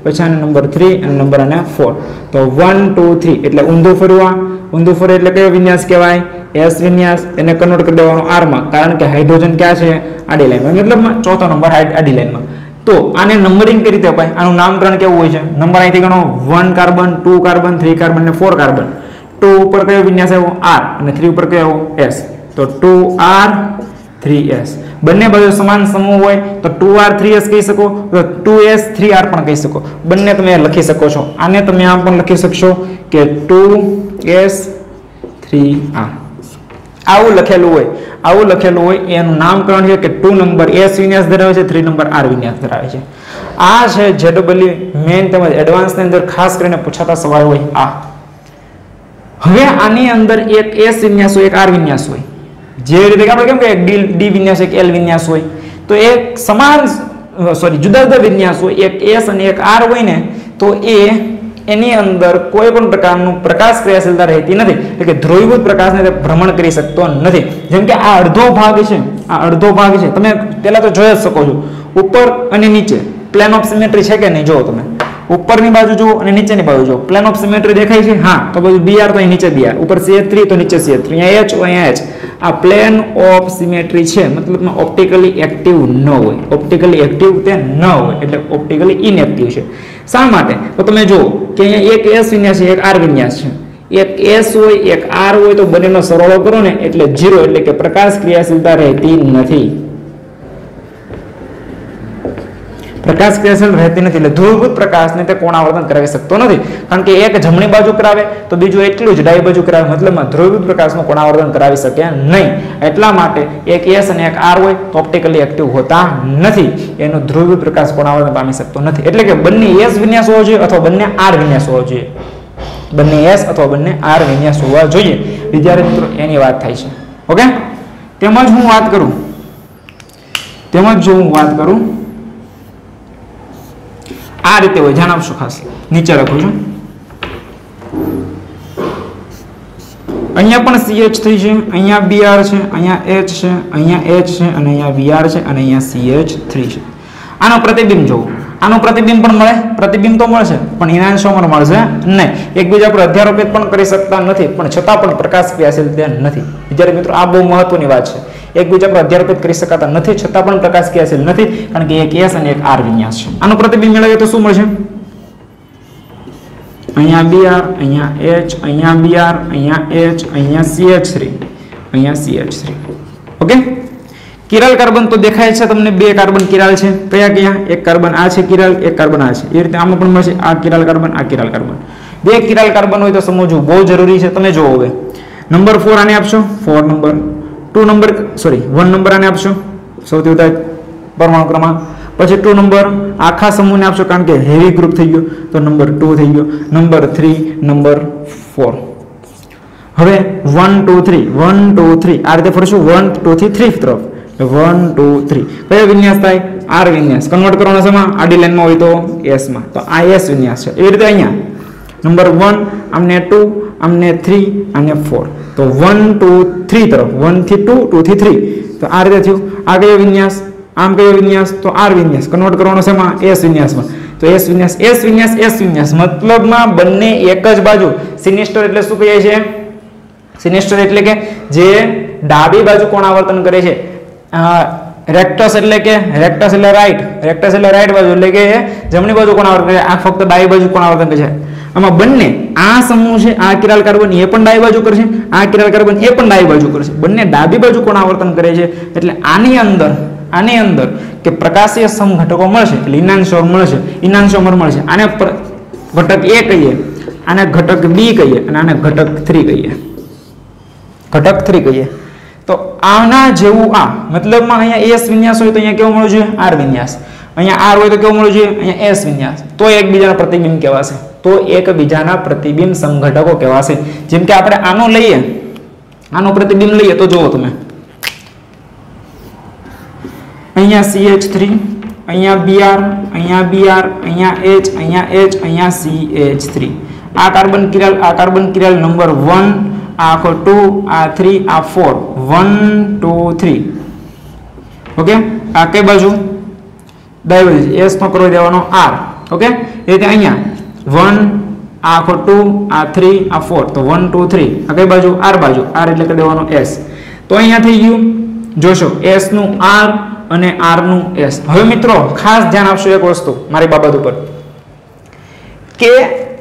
પછી આને નંબર થ્રી અને નંબર અને ફોર તો વન ટુ થ્રી એટલે ઊંધું ફરવા. ઊંધું ફરે એટલે કયો વિન્યાસ કહેવાય? એસ વિન્યાસ. એને કન્વર્ટ કરી દેવાનો આરમાં કારણ કે હાઇડ્રોજન ક્યાં છે? આડી લાઇનમાં મતલબ ચોથો નંબર આડી લાઇનમાં તો આને નંબરિંગ કઈ રીતે અપાય? આનું નામકરણ કેવું હોય છે? નંબર અહીંથી ગણો. One carbon two carbon three carbon અને ફોર કાર્બન ટુ ઉપર કયો વિન્યાસ આવ્યો? આર અને થ્રી ઉપર કયો? આવ્યો એસ તો ટુ આર થ્રી એસ. બંને બાજુ સમાન સમૂહ હોય તો ટુ આર થ્રી એસ કહી શકો, તો ટુ એસ થ્રી આર પણ કહી શકો. બંને તમે લખી શકો છો. આને તમે આમ પણ લખી શકશો કે ટુ એસ થ્રી આર. આવું લખેલું હોય, આવું લખેલું હોય, એનું નામકરણ છે કે ટુ નંબર એસ વિન્યાસ ધરાવે છે, થ્રી નંબર આર વિન્યાસ ધરાવે છે. આ છે જેડબલ્યુ મેન તેમજ એડવાન્સની અંદર ખાસ કરીને પૂછાતા સવાલ હોય આ. હવે આની અંદર એક એસ વિન્યાસ હોય, એક આર વિન્યાસ હોય. જે રીતે આપણે કેમ કે ડી ડી વિન્યાસ એક, એલ વિન્યાસ હોય. તો એક સમાન સોરી જુદા જુદા વિન્યાસ હોય, એક એસ અને એક આર હોય ને, તો એ એની અંદર કોઈ પણ પ્રકારનું પ્રકાશ ક્રિયાશીલતા રહેતી નથી. એટલે કે ધ્રુવીભૂત પ્રકાશને તે ભ્રમણ કરી શકતો નથી. જેમ કે આ અડધો ભાગ છે, આ અડધો ભાગ છે. તમે પહેલા તો જોઈ જ શકો છો. ઉપર અને નીચે. પ્લેન ઓફ સિમેટ્રી છે કે નહીં? જુઓ તમે. ઉપરની બાજુ જુઓ અને નીચેની બાજુ જુઓ. પ્લેન ઓફ સિમેટ્રી દેખાય છે? હા, તો બધું બીઆર તો અહીં નીચે બીઆર ઉપર સીએચ થ્રી તો નીચે સીએચ થ્રી અહીંયા એચ અહીંયા એચ આ પ્લેન ઓફ સિમેટ્રી છે, મતલબમાં ઓપ્ટિકલી એક્ટિવ ન હોય. ઓપ્ટિકલી એક્ટિવ તે ન હોય, એટલે ઓપ્ટિકલી ઇનએક્ટિવ છે. શા માટે? તો તમે જુઓ કે અહીંયા એક એસ વિન્યાસ છે, એક આર વિન્યાસ છે. એક એસ હોય, એક આર હોય, તો બંનેનો સરવાળો કરો ને, એટલે જીરો એટલે કે પ્રકાશ ક્રિયાશીલતા રહેતી નથી. પ્રકાશ ક્રિયાશીલ રહેતી નથી એટલે ધ્રુવભૂત પ્રકાશને તે કોણાવર્તન કરાવી શકતો નથી. કારણ કે એક જમણી બાજુ કરાવે તો બીજું એટલું જ ડાબી બાજુ કરાવે મતલબમાં ધ્રુવભૂત પ્રકાશનું કોણાવર્તન કરાવી શકે નહીં. એટલા માટે એક એસ અને એક આર હોય, તો ઓપ્ટિકલી એક્ટિવ હોતા નથી. એનો ધ્રુવભૂત પ્રકાશ કોણાવર્તન પામી શકતો નથી. એટલે કે બંને એસ વિન્યાસ હોવો જોઈએ અથવા બંને આર વિન્યાસ હોવો જોઈએ. બંને એસ અથવા બંને આર વિન્યાસ હોવા જોઈએ. વિદ્યાર્થી મિત્રો એની વાત થાય છે. ઓકે? તેમજ હું વાત કરું. તેમજ જો હું વાત કરું આ રીતે હોય. આપશો ખાસ. નીચે લખું છું. અહીંયા પણ સીએચ થઈ છે. અહીંયા બીઆર છે, અહીંયા એચ છે, અહીંયા એચ છે, અને અહીંયા વીઆર છે, અને અહીંયા CH3 છે. આનો પ્રતિબિંબ જોવો. આનું પ્રતિબિંબ પણ મળે? પ્રતિબિંબ તો મળશે, પણ ઇનાન્સોમર મળશે નહીં. એકબીજા પર અધ્યારોપિત પણ કરી શકતા નથી, પણ છતાં પણ પ્રકાશ ક્રિયાશીલ તે નથી. વિદ્યાર્થી મિત્રો, આ બહુ મહત્વની વાત છે. એકબીજા પર અધ્યારોપિત કરી શકાતા નથી, છતાં પણ પ્રકાશ ક્રિયાશીલ નથી, કારણ કે એક એસ અને એક આર વિન્યાસ છે. આનું પ્રતિબિંબ મેળવીએ તો શું મળશે? અહીંયા Br અહીંયા એચ, અહીંયા Br અહીંયા એચ, અહીંયા CH3 અહીંયા CH3 ઓકે? કિરાલ કાર્બન તો દેખાય છે તમને બે કાર્બન કિરાલ છે. કયા કયા? એક કાર્બન આ છે કિરાલ, એક કાર્બન આ છે. એ રીતે આમાં પણ મળશે. આ કિરાલ કાર્બન, આ કિરાલ કાર્બન. બે કિરાલ કાર્બન હોય તો સમજવું બહુ જરૂરી છે. તમે જુઓ હવે. નંબર ફોર આને આપશો? Four number. Two number sorry one number આને આપશો? સૌથી વધારે પરમાણુ ક્રમાંક. પછી ટુ નંબર, આખા સમૂહને આપશો કારણ કે હેવી ગ્રુપ થઈ ગયો. તો નંબર ટુ થઈ ગયો. નંબર થ્રી નંબર ફોર હવે one two three one two three આ રીતે ફરશું. વન ટુ થી થ્રી તરફ. વન ટુ થ્રી કયો વિન્યાસ થાય? આર વિન્યાસ. કન્વર્ટ કરવાનો શેમાં આડી લાઈનમાં હોય તો એસમાં તો આ એસ વિન્યાસ છે. એવી રીતે અહીંયા. નંબર વન આમને ટુ આમને થ્રી અને ફોર તો વન ટુ થ્રી તરફ. વનથી ટુ ટુથી થ્રી તો આ રીતે થયું. આ કયો વિન્યાસ? આમ કયો વિન્યાસ? તો આર વિન્યાસ. કન્વર્ટ કરવાનો છે એસ વિન્યાસમાં. તો એસ વિન્યાસ એસ વિન્યાસ એસ વિન્યાસ. મતલબમાં બંને એક જ બાજુ. સિનિસ્ટર એટલે શું કહીએ છીએ સિનિસ્ટર એટલે કે જે ડાબી બાજુ કોણ આવર્તન કરે છે? રેક્ટસ એટલે કે રેક્ટસ એટલે રાઈટ રેક્ટસ એટલે રાઈટ બાજુ એટલે કે જમણી બાજુ કોણ આવર્તન છે આ ફક્ત ડાબી બાજુ કોણ આવર્તન છે આમાં બંને, આ સમૂહ છે, આ કિરાલ કાર્બન એ પણ ડાબી બાજુ કરશે, આ કિરાલ કાર્બન એ પણ ડાબી બાજુ કરશે. બંને ડાબી બાજુ કોણ આવર્તન કરે છે? એટલે આની અંદર આની અંદર કે પ્રકાશીય સમઘટકો મળશે, એટલે ઇનાન્સોર મળશે ઇનાન્સોમર મળશે. આને ઘટક એ કહીએ, આને ઘટક બી કહીએ અને આને ઘટક થ્રી કહીએ. ઘટક થ્રી કહીએ. તો આના જેવું આ. મતલબમાં અહીંયા એસ વિન્યાસ હોય તો અહીંયા કેવો મળવો જોઈએ આર વિન્યાસ. અહીંયા આર હોય તો કેવો મળવું જોઈએ અહીંયા એસ વિન્યાસ. તો એકબીજાના પ્રતિબિંબ કહેવાશે. તો એકબીજાના પ્રતિબિંબ સંઘટકો કહેવાશે. જેમ કે આપણે આનો લઈએ. આનો પ્રતિબિંબ લઈએ તો જુઓ તમે. અહીંયા CH3 થ્રી, અહીંયા બીઆર અહીંયા બીઆર, અહીંયા એચ અહીંયા એચ, અહીંયા CH3 થ્રી. આ કાર્બન કિરાલ આ કાર્બન કિરાલ નંબર વન, આ આખો ટુ, આ થ્રી, આ four. One two three okay આ કઈ બાજુ? ડાયવર્જ એસ નો કરવી દેવાનો આર ઓકે એ રીતે અહીંયા. વન આ આખો ટુ આ થ્રી આ ફોર તો વન ટુ થ્રી આ કઈ બાજુ? આર બાજુ. આર એટલે કરી દેવાનો એસ તો અહીંયા થઈ ગયું. જોશો એસનું આર અને આરનું એસ હવે મિત્રો, ખાસ ધ્યાન આપશો એક વસ્તુ મારી બાબત ઉપર. કે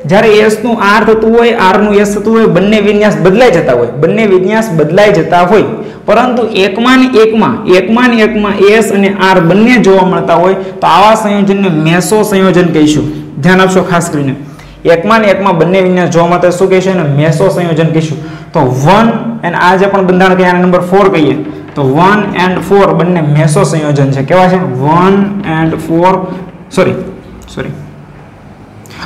જ્યારે એસનું આર થતું હોય આરનું એસ થતું હોય, બંને વિન્યાસ બદલાઈ જતા હોય. બંને વિન્યાસ બદલાઈ જતા હોય. પરંતુ એકમાં એકમાં એકમાં ને એકમાં એસ અને આર બંને જોવા મળતા હોય, તો આવા સંયોજનને મેસો સંયોજન કહીશું. ધ્યાન આપશો ખાસ કરીને. એકમાં ને એકમાં બંને વિન્યાસ જોવા મળતા શું કહીશું? એને મેસો સંયોજન કહીશું. તો વન એન્ડ આ જે પણ બંધારણ કહીએ નંબર ફોર કહીએ. તો વન એન્ડ ફોર બંને મેસો સંયોજન છે. કેવા છે? One and four sorry sorry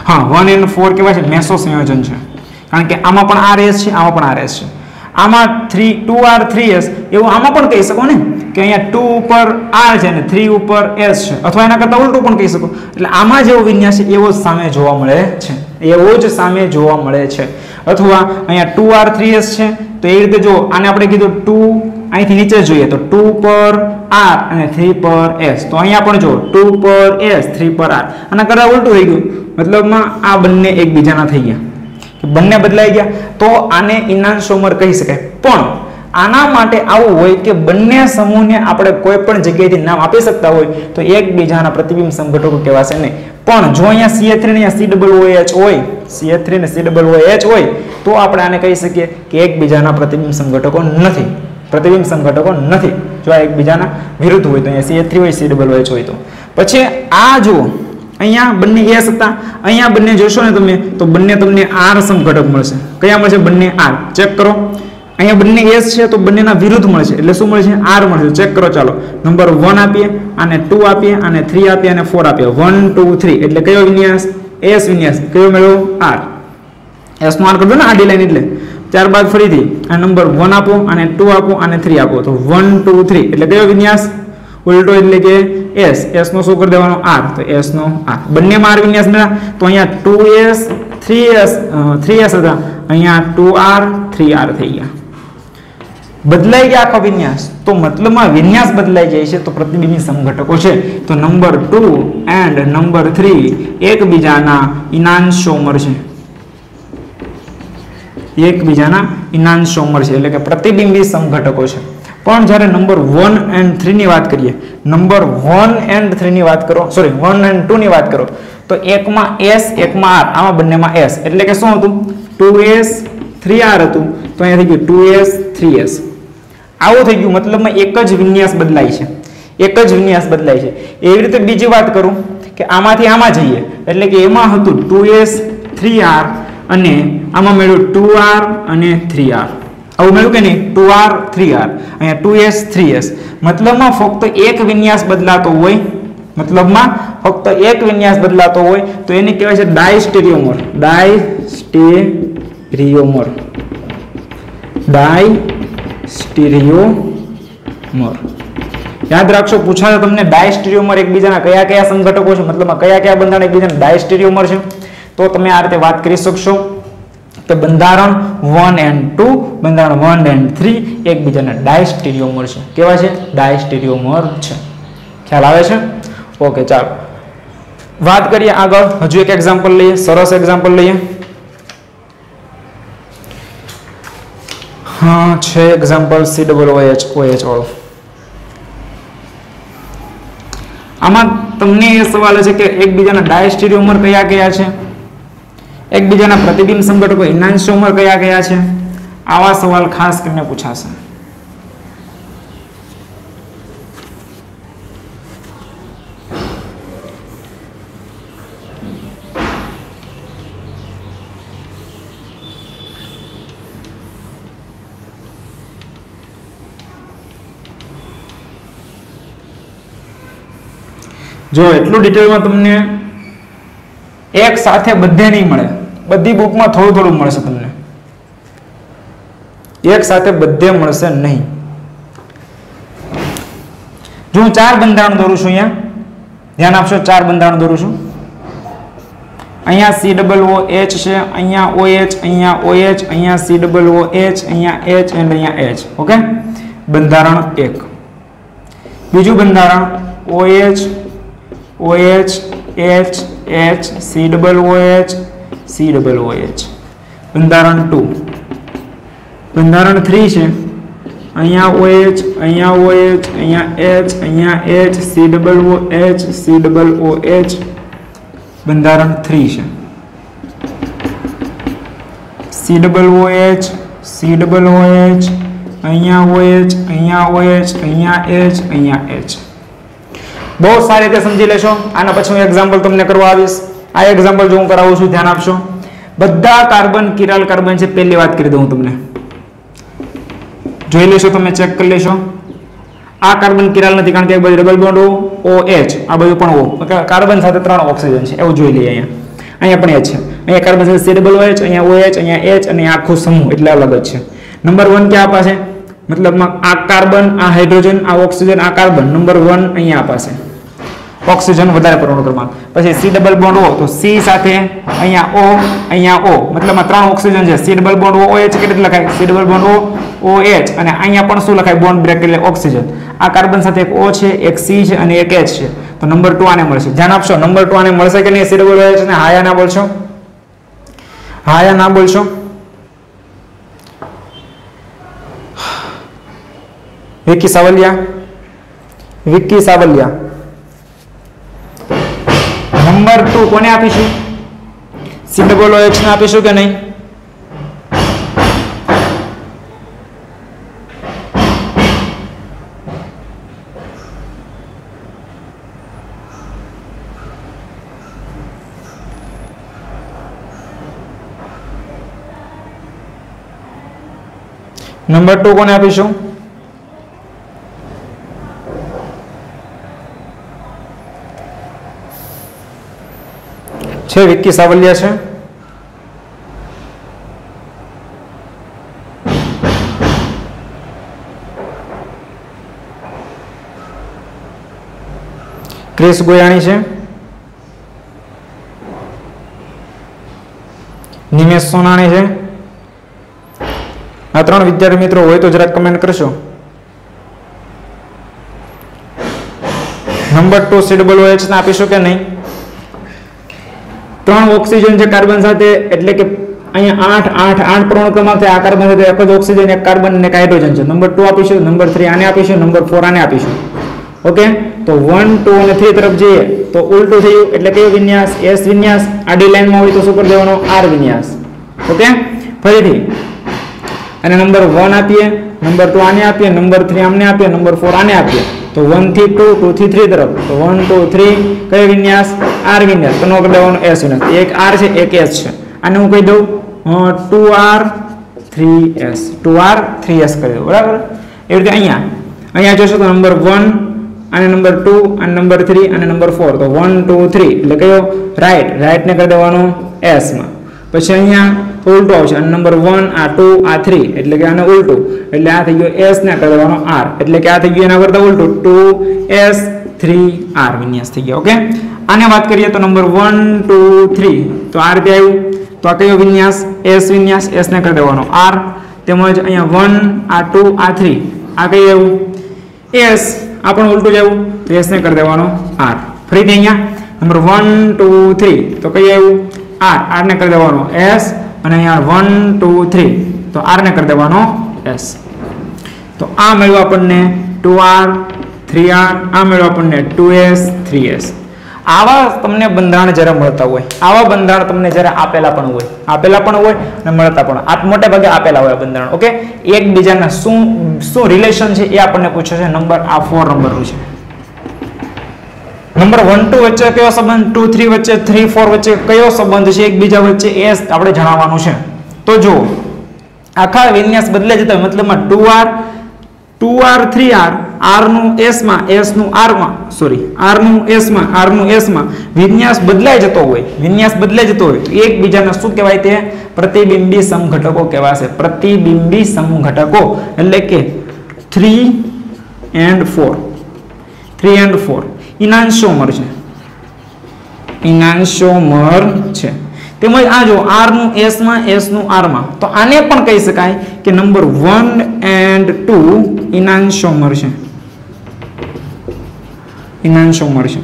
હા વન એન્ડ ફોર કહેવાય છે, મેસો સંયોજન છે. કારણ કે આમાં પણ આર છે, આમાં પણ આર એસ છે. આમાં three two R three S એવું આમાં પણ કહી શકો ને? કે અહીંયા ટુ ઉપર આર છે ને થ્રી ઉપર એસ છે. અથવા એના કરતાં ઉલટું પણ કહી શકો. એટલે આમાં જેવો વિન્યાસ છે, એવો જ સામે જોવા મળે છે. એવો જ સામે જોવા મળે છે. અથવા અહીંયા ટુ આર થ્રી એસ છે, તો એ રીતે જો આને આપણે કીધું ટુ અહીંથી નીચે જોઈએ તો ટુ પર આર અને થ્રી પર એસ. તો અહીંયા પણ જો ટુ પર એસ, થ્રી પર આર. આના કરતાં ઉલટું થઈ ગયું. મતલબમાં આ બંને એકબીજાના થઈ ગયા. બંને બદલાઈ ગયા. તો આને ઇનાન્સોમર કહી શકાય. પણ આના માટે આવું હોય કે બંને સમૂહને આપણે કોઈ પણ જગ્યાએથી નામ આપી શકતા હોય, તો એકબીજાના પ્રતિબિંબ સંગઠકો કહેવાશે નહીં. પણ જો અહીંયા સી થ્રી ને સી ડબલ ઓ હોય સીએ થ્રી ને સી ડબલ હોય, તો આપણે આને કહી શકીએ કે એકબીજાના પ્રતિબિંબ સંગઠકો નથી. પ્રતિબિંબ સંઘટકો નથી. જો આ એકબીજાના વિરુદ્ધ હોય તો અહીંયા સી થ્રી હોય સી ડબલ એચ હોય તો. પછી આ જુઓ, અહીંયા બંને એસ હતા અહીંયા બંને જોશો ને તમે, તો બંને તમને આર સંઘટક મળશે. કયા મળશે? બંને આર ચેક કરો. અહીંયા બંને એસ છે તો બંનેના વિરુદ્ધ મળશે. એટલે શું મળશે? આર મળશે. ચેક કરો, ચાલો. નંબર વન આપીએ આને ટુ આપીએ અને થ્રી આપીએ અને ફોર આપીએ. વન ટુ થ્રી એટલે કયો વિન્યાસ? એસ વિન્યાસ. કયો મેળવ્યો આર એસ નો આર કરજો ને આડી લાઈન એટલે. ત્યારબાદ ફરીથી આ નંબર વન આપો અને ટુ આપો અને થ્રી આપો. તો વન ટુ થ્રી એટલે કયો વિન્યાસ? ઉલટો એટલે કે એસ એસ નો શું કરી દેવાનો? આર તો એસ નો આર બંનેમાં આર વિન્યાસ મળ્યા. તો અહીંયા two S three S three S હતા. અહીંયા ટુ આર થ્રી આર થઈ ગયા. બદલાઈ ગયા આખો વિન્યાસ. તો મતલબમાં વિન્યાસ બદલાઈ જાય છે તો પ્રતિબિંબી સમઘટકો છે. તો number two and number three એકબીજાના ઇનાન્સોમર છે. એકબીજાના ઇનાન્સોમર છે, એટલે કે પ્રતિબિંબી સમઘટકો છે. પણ જ્યારે નંબર વન એન્ડ થ્રીની વાત કરીએ, નંબર વન એન્ડ થ્રીની વાત કરો સોરી વન એન્ડ ટુની વાત કરો, તો એકમાં એસ, એકમાં આર, આમાં બંનેમાં એસ. એટલે કે શું હતું? ટુ એસ, થ્રી આર હતું, તો અહીંયા થઈ ગયું ટુ એસ, થ્રી એસ. આવું થઈ ગયું, મતલબમાં એક જ વિન્યાસ બદલાય છે. એક જ વિન્યાસ બદલાય છે. એવી રીતે બીજી વાત કરું કે આમાંથી આમાં જઈએ. એટલે કે એમાં હતું ટુ એસ, થ્રી આર અને આમાં મેળવ્યું ટુ આર અને થ્રી આર આવું મેળવ્યું કે નહીં? ટુ આર થ્રી આર અહીંયા ટુ એસ થ્રી એસ મતલબમાં ફક્ત એક વિન્યાસ બદલાતો હોય, મતલબમાં ફક્ત એક વિન્યાસ બદલાતો હોય, તો એને કહેવાય છે ડાયસ્ટેરિયોમર ડાયસ્ટેરિયોમર ડાયસ્ટેરિયોમર યાદ રાખશો પૂછાશે તમને ડાયસ્ટેરિયોમર એકબીજાના કયા કયા સંઘટકો છે? મતલબમાં કયા કયા બંધારણ એકબીજાના ડાયસ્ટેરિયોમર છે? તો તમે આ રીતે વાત કરી શકશો કે બંધારણ વન એન્ડ ટુ બંધારણ વન એન્ડ થ્રી એકબીજાને ડાયસ્ટીરિયોમર છે. કેવા છે? ડાયસ્ટીરિયોમર છે. ખ્યાલ આવે છે? ઓકે ચાલો. વાત કરીએ આગળ. હજુ એક એક્ઝામ્પલ લઈએ. સરસ એક્ઝામ્પલ લઈએ. હા, છે example C double OH OH O આમાં તમને એ સવાલ છે કે એકબીજાના ડાયસ્ટીરિયોમર કયા કયા છે? એકબીજાના પ્રતિબિંબ સંઘટકો ઇનાન્સ્યોમર કયા કયા છે? આવા સવાલ ખાસ કરીને પૂછાશે. જો એટલું ડિટેલમાં તમને એક સાથે બધે નહીં મળે બધી બુકમાં થોડું થોડું મળશે તમને. એક સાથે બધે મળશે નહીં. જો હું ચાર બંધારણ દોરું છું અહીંયા, ધ્યાન આપશો, ચાર બંધારણ દોરું છું. અહીંયા સી ડબલ ઓ એચ છે, અહીંયા ઓ એચ અહીંયા ઓ એચ અહીંયા સી ડબલ ઓ એચ અહીંયા એચ એન્ડ અહીંયા એચ ઓકે બંધારણ એક. બીજું બંધારણ O H O H H H C double O H C double O H બંધારણ ટુ બંધારણ થ્રી છે. અહીંયા ઓ એચ અહીંયા ઓ એચ અહીંયા એચ અહીંયા H C double O H C double O H બંધારણ થ્રી છે. C double O H C double O H અહીંયા ઓ એચ અહીંયા ઓ એચ અહીંયા એચ અહીંયા એચ બહુ સારી રીતે સમજી લેશો. આના પછી હું એક્ઝામ્પલ તમને કરવા આવીશ. આ એક્ઝામ્પલ જો હું કરાવું છું, ધ્યાન આપશો. બધા કાર્બન, કિરાલ કાર્બન છે, પહેલી વાત કરી દઉં તમને. જોઈ લેશો તમે ચેક કરી લેશો. આ કાર્બન, કિરાલ નથી, કારણ કે એક બાજુ ડબલ બોન્ડ ઓ એચ આ બાજુ પણ ઓ કાર્બન સાથે ત્રણ ઓક્સિજન છે, એવું જોઈ લઈએ અહીંયા. અહીંયા પણ એચ છે. અહીંયા કાર્બન સાથે સી ડબલ એચ અહીંયા ઓ એચ અહીંયા એચ અને આખો સમૂહ, એટલે અલગ જ છે. નંબર વન ક્યાં પાસે મતલબ આ કાર્બન, આ હાઇડ્રોજન આ ઓક્સિજન આ કાર્બન. નંબર વન અહીંયા પાસે ઓક્સિજન વધારે પરમાણુ ક્રમાંક પછી સી ડબલ બોન્ડ ઓ, તો સી સાથે અહીંયા ઓ અહીંયા ઓ. મતલબ આ ત્રણ ઓક્સિજન છે. C double bond O H કેટલી લખાય? C double bond O O H. અને અહીંયા પણ શું લખાય? બોન્ડ બ્રેક એટલે ઓક્સિજન. આ કાર્બન સાથે એક ઓ છે, એક સી છે અને એક એચ છે. તો નંબર ટુ આને મળશે. ધ્યાન આપશો, નંબર ટુ આને મળશે કે નહીં? સી ડબલ એચ ને હાયા ના બોલશો? હાયા ના બોલશો? વિકી સાવલિયા? વિકી સાવલિયા. નંબર ટુ કોને આપીશું સી ડબલ એચ ને આપીશું કે નહીં? નંબર ટુ કોને આપીશું છે, વિક્કી સાવલિયા છે? ક્રિસ ગોયાણી છે? નિમેશ સોનાણી છે? આ ત્રણ વિદ્યાર્થી મિત્રો હોય તો જરાક કમેન્ટ કરશો. Number two C double double H ને આપીશું કે નહીં? ત્રણ ઓક્સિજન છે કાર્બન સાથે, એટલે કે અહીંયા આઠ આઠ આઠ પરમાણુ ક્રમાંક છે આ કાર્બન સાથે, એક જ ઓક્સિજન એક કાર્બન અને હાઇડ્રોજન છે. નંબર ટુ આપીશું નંબર થ્રી આને આપીશું નંબર ફોર આને આપીશું. ઓકે તો વન ટુ અને થ્રી તરફ જઈએ, તો ઉલટું થયું, એટલે કયો વિન્યાસ? એસ વિન્યાસ. આડી લાઈનમાં હોય તો શું કરી દેવાનો? આર વિન્યાસ. ઓકે ફરીથી. અને નંબર વન આપીએ નંબર ટુ આને આપીએ નંબર થ્રી આમને આપીએ નંબર ફોર આને આપીએ. તો વનથી ટુ ટુ થી થ્રી તરફ. તો વન ટુ થ્રી કયો વિન્યાસ? આર વિનર તો નો દેવાનો એસ વિનર એક આર છે, એક એસ છે. આને હું કહી દઉં two R three S two R three S કરી દઉં. બરાબર? એવી રીતે અહીંયા. અહીંયા જોશો તો નંબર વન અને નંબર ટુ અને નંબર થ્રી અને નંબર ફોર તો વન ટુ થ્રી એટલે કયો? રાઈટ રાઈટને કરી દેવાનો એસમાં પછી અહીંયા ઉલટો આવશે. અને નંબર વન આ ટુ આ થ્રી એટલે કે આને ઉલટું. એટલે આ થઈ ગયો એસ ને કરી દેવાનો આર એટલે કે આ થઈ ગયું એના કરતાં ઉલટું. ટુ એસ થ્રી આર વિન્યાસ થઈ ગયો. ઓકે આને વાત કરીએ તો નંબર વન ટુ થ્રી તો આ રીતે આવ્યું. તો આ કયો વિન્યાસ? એસ વિન્યાસ. એસને કરી દેવાનો. આર તેમજ અહીંયા વન આ ટુ આ થ્રી આ કઈ આવ્યું? એસ આ પણ ઉલટું જ તો એસને કરી દેવાનો આર ફરીથી અહીંયા. નંબર વન ટુ થ્રી તો કઈ આવ્યું? આર આરને કરી દેવાનો એસ અને અહીંયા વન ટુ થ્રી તો આરને કરી દેવાનો એસ તો આ મળ્યું આપણને ટુ આર થ્રી આર આ મળ્યું આપણને ટુ એસ થ્રી એસ આવા તમને બંધારણ જ્યારે મળતા હોય, આવા બંધારણ તમને જ્યારે આપેલા પણ હોય, આપેલા પણ હોય અને મળતા પણ આ મોટે ભાગે આપેલા હોય બંધારણ, ઓકે? એકબીજાના શું શું રિલેશન છે એ આપણને પૂછે છે. નંબર આ ફોર નંબરનું છે. નંબર વન ટુ વચ્ચે કયો સંબંધ? ટુ થ્રી વચ્ચે થ્રી ફોર વચ્ચે કયો સંબંધ છે? એકબીજા વચ્ચે એ આપણે જણાવવાનું છે. તો જો આખા વિન્યાસ બદલે જતા મતલબમાં two R two R three R આરનું નું એસનું માં એસનું આરમાં સોરી આરનું નું આરનું માં આરનું એસમાં વિન્યાસ બદલાઈ જતો હોય, વિન્યાસ બદલાઈ જતો હોય, તો એકબીજાને શું કહેવાય તે? પ્રતિબિંબી સમઘટકો કહેવાશે. પ્રતિબિંબી સમઘટકો એટલે કે three and four three and four enantiomer છે. ઇનાન્શોમર છે. તેમજ આ જો આરનું એસમાં એસનું આરમાં, તો આને પણ કહી શકાય કે number one and two enantiomer છે ઇનાન્શોમર છે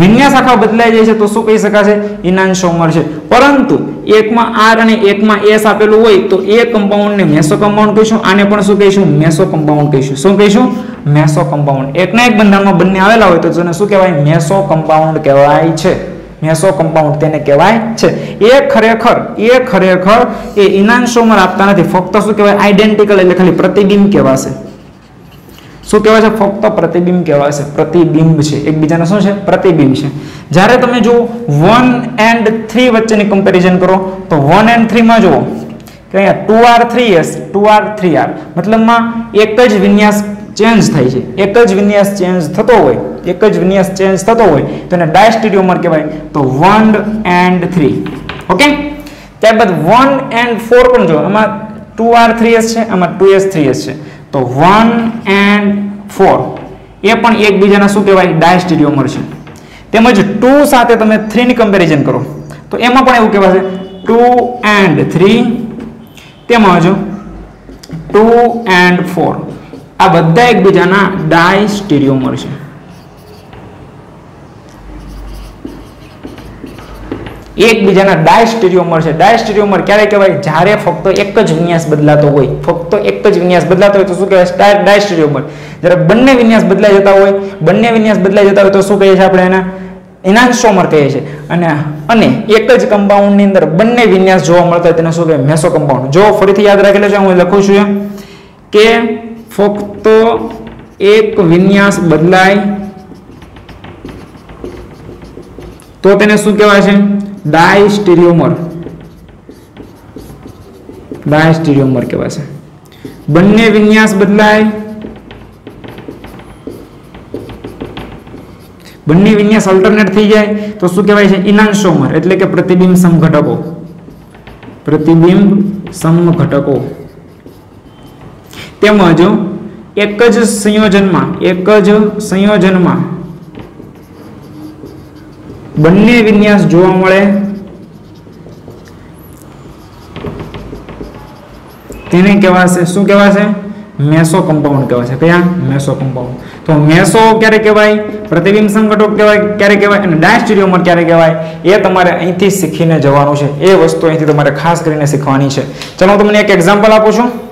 વિન્યાસ આખા બદલાઈ જાય છે તો શું કહી શકાશે? ઇનાન્શોમર છે પરંતુ એકમાં આર અને એકમાં એસ આપેલું હોય તો એ કમ્પાઉન્ડને મેસો કમ્પાઉન્ડ કહીશું. આને પણ શું કહીશું? મેસો કમ્પાઉન્ડ કહીશું. શું કહીશું? મેસો કમ્પાઉન્ડ એકના એક બંધારણમાં બંને આવેલા હોય તો જેને શું કહેવાય? મેસો કમ્પાઉન્ડ કહેવાય છે. મેસો કમ્પાઉન્ડ તેને કહેવાય છે. એ ખરેખર એ ખરેખર એ ઇનાન્સોમર આપતા નથી. ફક્ત શું કહેવાય? આઈડેન્ટિકલ એટલે ખાલી પ્રતિબિંબ કહેવાશે. શું કહેવાય છે ફક્ત પ્રતિબિંબ કહેવાય છે પ્રતિબિંબ છે. એકબીજાને શું છે? પ્રતિબિંબ છે. જ્યારે તમે જો વન એન્ડ થ્રી વચ્ચેની કમ્પેરિઝન કરો, તો વન એન્ડ થ્રીમાં જુઓ, કે અહીંયા two R three S two R three R મતલબમાં એક જ વિન્યાસ ચેન્જ થાય છે. એક જ વિન્યાસ ચેન્જ થતો હોય. એક જ વિન્યાસ ચેન્જ થતો હોય, તો એને ડાયસ્ટીરિયોમર કહેવાય. તો વન એન્ડ થ્રી ઓકે ત્યારબાદ વન એન્ડ ફોર પણ જો આમાં ટુ આર થ્રી એસ છે, આમાં ટુ એસ થ્રી એસ છે. તો વન એન્ડ ફોર એ પણ એકબીજાના શું કહેવાય? ડાયસ્ટીરિયોમર છે તેમજ ટુ સાથે તમે થ્રીની કમ્પેરિઝન કરો. તો એમાં પણ એવું કહેવાય છે ટુ એન્ડ થ્રી તેમજ ટુ એન્ડ ફોર આ બધા એકબીજાના ડાયસ્ટીરિયોમર છે એકબીજાના ડાયસ્ટીરિયોમર છે. ડાયસ્ટીરિયોમર ક્યારે કહેવાય? જ્યારે ફક્ત એક જ વિન્યાસ બદલાતો હોય. ફક્ત એક જ વિન્યાસ બદલાતો હોય તો શું કહેવાય? ડાયસ્ટીરિયોમર. જ્યારે બંને વિન્યાસ બદલાઈ જતા હોય, બંને વિન્યાસ બદલાઈ જતા હોય તો શું કહીએ છીએ આપણે એના? એનાન્સોમર કહે છે અને અને એક જ કમ્પાઉન્ડની અંદર બંને વિન્યાસ જોવા મળતા હોય તેને શું કહેવાય? મેસો કમ્પાઉન્ડ જો ફરીથી યાદ રાખેલો છે હું લખું છું કે ફક્ત એક વિન્યાસ બદલાય તો તેને શું કહેવાય છે? ડાયસ્ટીરિયોમર. ડાયસ્ટીરિયોમર કહેવાય છે. બંને વિન્યાસ બદલાય. બંને વિન્યાસ અલ્ટરનેટ થઈ જાય, તો શું કહેવાય છે? ઇનાન્સોમર એટલે કે પ્રતિબિંબ સમઘટકો. પ્રતિબિંબ સમઘટકો. તેમજ એક જ સંયોજનમાં, એક જ સંયોજનમાં બંને વિન્યાસ જોવા મળે. તેને કહેવાશે, શું કહેવાશે? મેસો કમ્પાઉન્ડ કહેવાશે. કયા? Meso compound. તો મેસો ક્યારે કહેવાય? પ્રતિબિંબ સંગઠક કહેવાય, ક્યારે કહેવાય? અને ડાયસ્ટીરિયોમર ક્યારે કહેવાય? એ તમારે અહીંથી શીખીને જવાનું છે. એ વસ્તુ અહીંથી તમારે ખાસ કરીને શીખવાની છે. ચલો હું તમને એક એક્ઝામ્પલ આપું છું.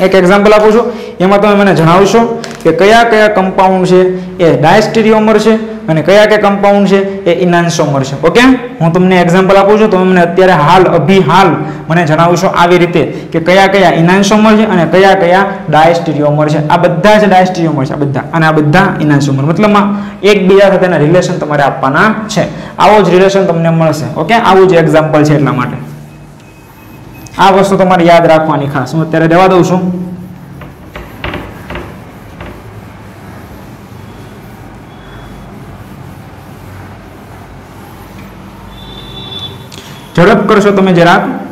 એક એક્ઝામ્પલ આપું છું. એમાં તમે મને જણાવશો કે કયા કયા કમ્પાઉન્ડ છે એ ડાયસ્ટીરિયોમર છે અને કયા કયા કમ્પાઉન્ડ છે એ ઇનાન્સોમર છે. ઓકે હું તમને એક્ઝામ્પલ આપું છું. તમે મને અત્યારે હાલ, અભી હાલ મને જણાવશો આવી રીતે કે કયા કયા ઇનાન્સોમર છે અને કયા કયા ડાયસ્ટીરિયોમર છે. આ બધા જ ડાયસ્ટીરિયોમર છે, આ બધા. અને આ બધા ઇનાન્સોમર મતલબમાં એકબીજા સાથેના રિલેશન તમારે આપવાના છે. આવો જ રિલેશન તમને મળશે. ઓકે આવું જ એક્ઝામ્પલ છે એટલા માટે. આ વસ્તુ તમારે યાદ રાખવાની ખાસ. હું અત્યારે રહેવા દઉં છું. ઝડપ કરશો તમે જરાક.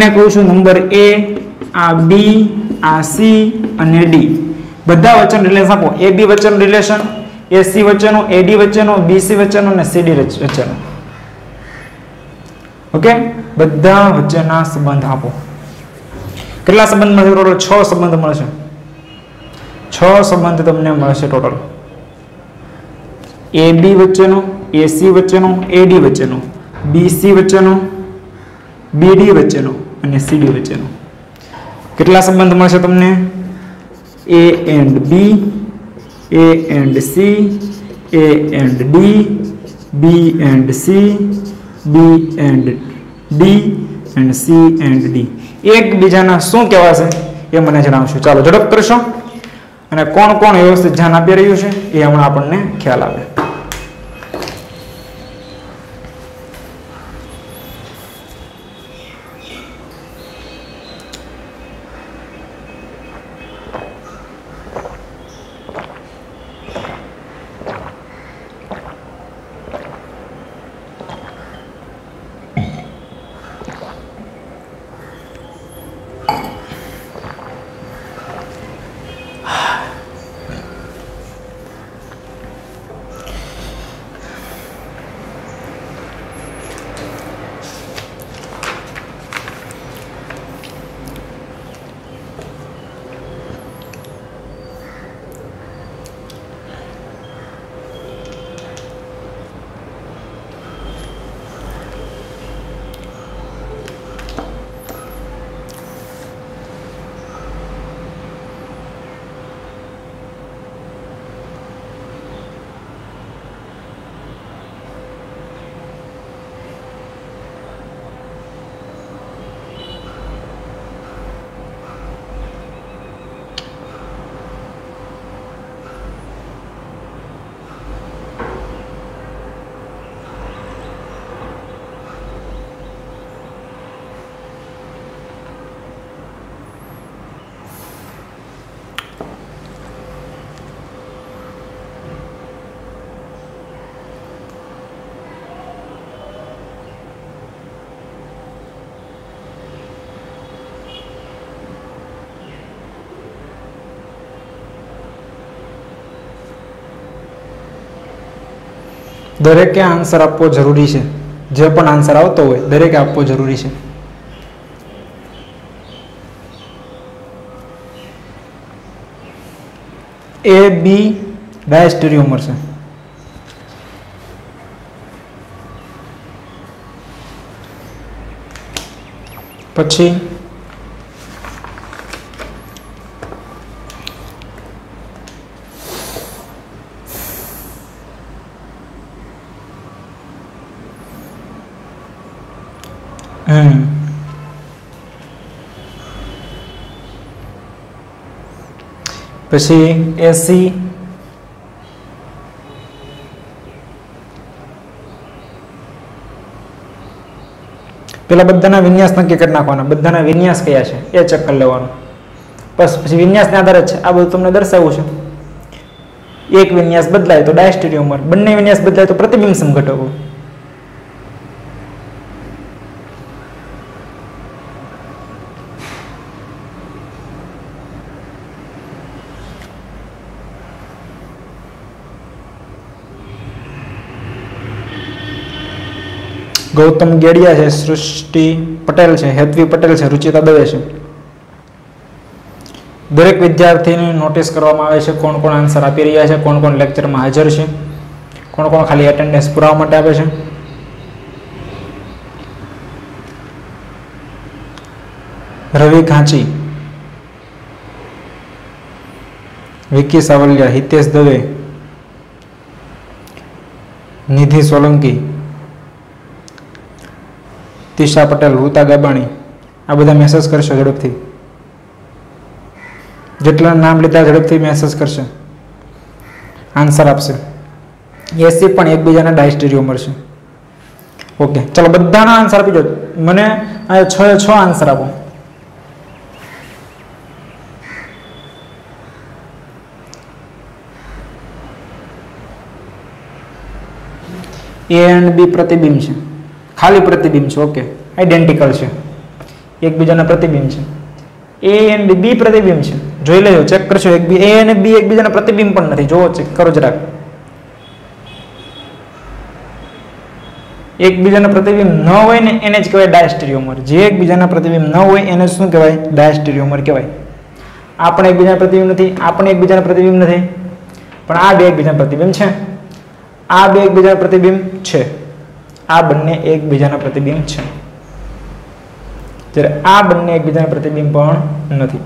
આને કહું છું નંબર એ, આ બી, આ સી અને ડી. બધા વચ્ચેનું રિલેશન આપો. એ બી વચ્ચેનું રિલેશન એ સી વચ્ચેનું, એ ડી વચ્ચેનું બીસી વચ્ચેનું અને સી ડી વચ્ચેનું. ઓકે? બધા વચ્ચેના સંબંધ આપો. કેટલા સંબંધ મળશે ટોટલ છ સંબંધ મળશે. છ સંબંધ તમને મળશે ટોટલ એ બી વચ્ચેનો એસી વચ્ચેનો, એ ડી વચ્ચેનો બીસી વચ્ચેનો, બી ડી વચ્ચેનો. અને સીડી વચ્ચેનો. કેટલા સંબંધ મળશે તમને? A and B A and C A and D B and C B and D and C and D એકબીજાના શું કહેવાશે એ મને જણાવશો. ચાલો, ઝડપ કરશો. અને કોણ કોણ વ્યવસ્થિત ધ્યાન આપી રહ્યું છે એ હમણાં આપણને ખ્યાલ આવે. દરેકે આન્સર આપવો જરૂરી છે. જે પણ આન્સર આવતો હોય, દરેકે આપવો જરૂરી છે. એ બી ડાયસ્ટેરિયોમર છે. પછી પછી એસી પેલા બધાના વિન્યાસ નક્કી કરી નાખવાના. બધાના વિન્યાસ કયા છે? એ ચેક કરી લેવાનું. બસ, પછી વિન્યાસના આધારે છે. આ બધું તમને દર્શાવવું છે. એક વિન્યાસ બદલાય તો ડાયસ્ટેરિયોમર. બંને વિન્યાસ બદલાય તો પ્રતિબિંબ સમઘટકો ગૌતમ ગેડિયા છે, સૃષ્ટિ પટેલ છે, હેતવી પટેલ છે, રુચિતા દવે છે. દરેક વિદ્યાર્થીને નોટિસ કરવામાં આવે છે કોણ કોણ આન્સર આપી રહ્યા છે, કોણ કોણ લેક્ચરમાં હાજર છે, કોણ કોણ ખાલી એટેન્ડન્સ પુરાવા માટે આપે છે. રવિ ઘાંચી, વિકી સાવલિયા, હિતેશ દવે, નિધિ સોલંકી તિશા પટેલ રૂતા ગાબાણી, આ બધા મેસેજ કરશો ઝડપથી. જેટલા નામ લીધા ઝડપથી મેસેજ કરશે. આન્સર આપશે. એસી પણ એકબીજાના ડાયસ્ટેરિયો મળશે. ઓકે ચલો બધાના આન્સર આપી દો. મને આ છ છ આન્સર આપો. એ એન્ડ બી પ્રતિબિંબ છે. ખાલી પ્રતિબિંબ છે ઓકે આઈડેન્ટિકલ છે. એકબીજાના પ્રતિબિંબ છે. એ એન્ડ બી પ્રતિબિંબ છે. જોઈ લેજો ચેક કરશો. એક બી એ અને બી એકબીજાના પ્રતિબિંબ પણ નથી. જોવો ચેક કરો જરાક. એકબીજાના પ્રતિબિંબ ન હોય ને એને જ કહેવાય ડાયસ્ટેરિયોમર. જે એકબીજાના પ્રતિબિંબ ન હોય એને શું કહેવાય? ડાયસ્ટેરિયોમર કહેવાય. આ પણ એકબીજાના પ્રતિબિંબ નથી આ પણ એકબીજાના પ્રતિબિંબ નથી. પણ આ બે એકબીજાના પ્રતિબિંબ છે. આ બે એકબીજાના પ્રતિબિંબ છે. આ બંને એકબીજાના પ્રતિબિંબ છે. જ્યારે આ બંને એકબીજાના પ્રતિબિંબ પણ નથી.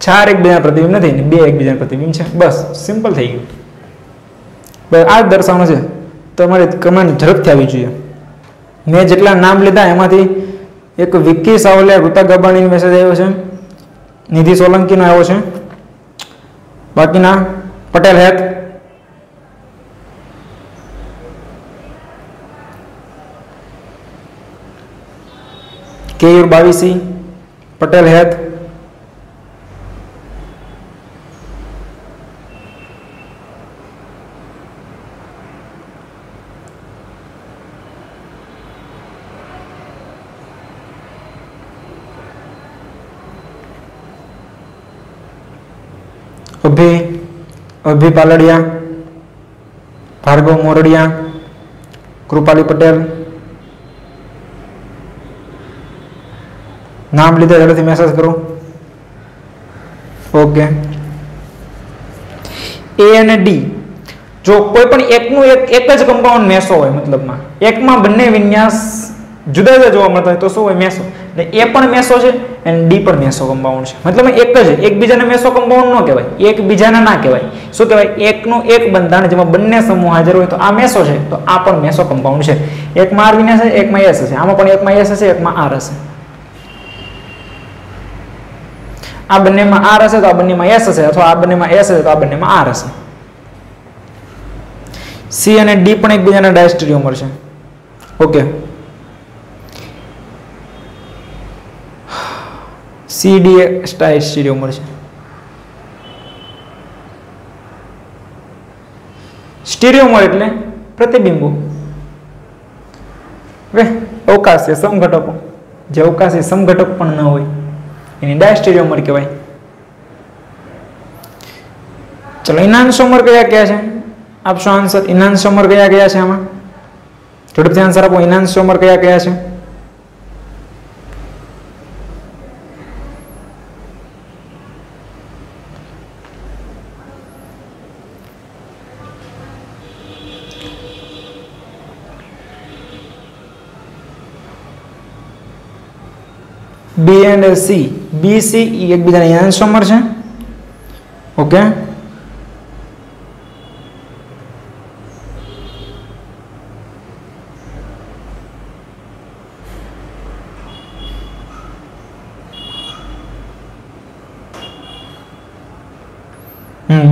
ચાર એકબીજાના પ્રતિબિંબ નથી ને બે એકબીજાના પ્રતિબિંબ છે. બસ સિમ્પલ થઈ ગયું. બસ આ દર્શાવવાનું છે. તમારે કમેન્ટ ઝડપથી આવી જોઈએ. મેં જેટલા નામ લીધા એમાંથી એક વિક્કી સાવલિયા, ઋતા ગબાણીનો મેસેજ આવ્યો છે. નિધિ સોલંકીનો આવ્યો છે. બાકીના પટેલ હેત કેયુર બાવીસી પટેલ હેત. અભી અભી પાલડિયા ભાર્ગવ મોરડિયા કૃપાલી પટેલ. નામ લીધે ઝડપથી મેસેજ કરો. ઓકે એ અને ડી જો કોઈ પણ એકનું એક એક જ કમ્પાઉન્ડ મેસો હોય મતલબમાં, એકમાં બંને વિન્યાસ જુદા જુદા જોવા મળતા હોય તો શું હોય? મેસો. એટલે એ પણ મેસો છે અને ડી પણ મેસો કમ્પાઉન્ડ છે. મતલબ એક જ, એકબીજાને મેસો કમ્પાઉન્ડ ન કહેવાય. એકબીજાના ના કહેવાય. શું કહેવાય? એકનું એક બંધારણ જેમાં બંને સમૂહ હાજર હોય તો આ મેસો છે, તો આ પણ મેસો કમ્પાઉન્ડ છે. એકમાં આર વિન્યાસ છે એકમાં એસ હશે. આમાં પણ એકમાં એસ હશે, એકમાં આર હશે. આ બંનેમાં આર હશે તો આ બંનેમાં એસ હશે અથવા આ બંનેમાં એસ હશે તો આ બંનેમાં આર હશે સી અને ડી પણ એકબીજાના ડાયસ્ટેરિયોમર છે. ઓકે સી ડી ડાયસ્ટેરિયોમર છે. સ્ટીરિયોમર એટલે પ્રતિબિંબો. અવકાશ છે સમઘટકો. જે અવકાશી સમઘટક પણ ન હોય. એની ડાયસ્ટેરિયોમર કહેવાય. ચલો ઇનાન્સોમર કયા કયા છે? આપશો આન્સર ઇનાન્સોમર કયા કયા છે આમાં? ઝડપથી આન્સર આપો ઇનાન્સોમર કયા કયા છે? B and C B C એ એકબીજાના ઇનાન્સોમર છે. ઓકે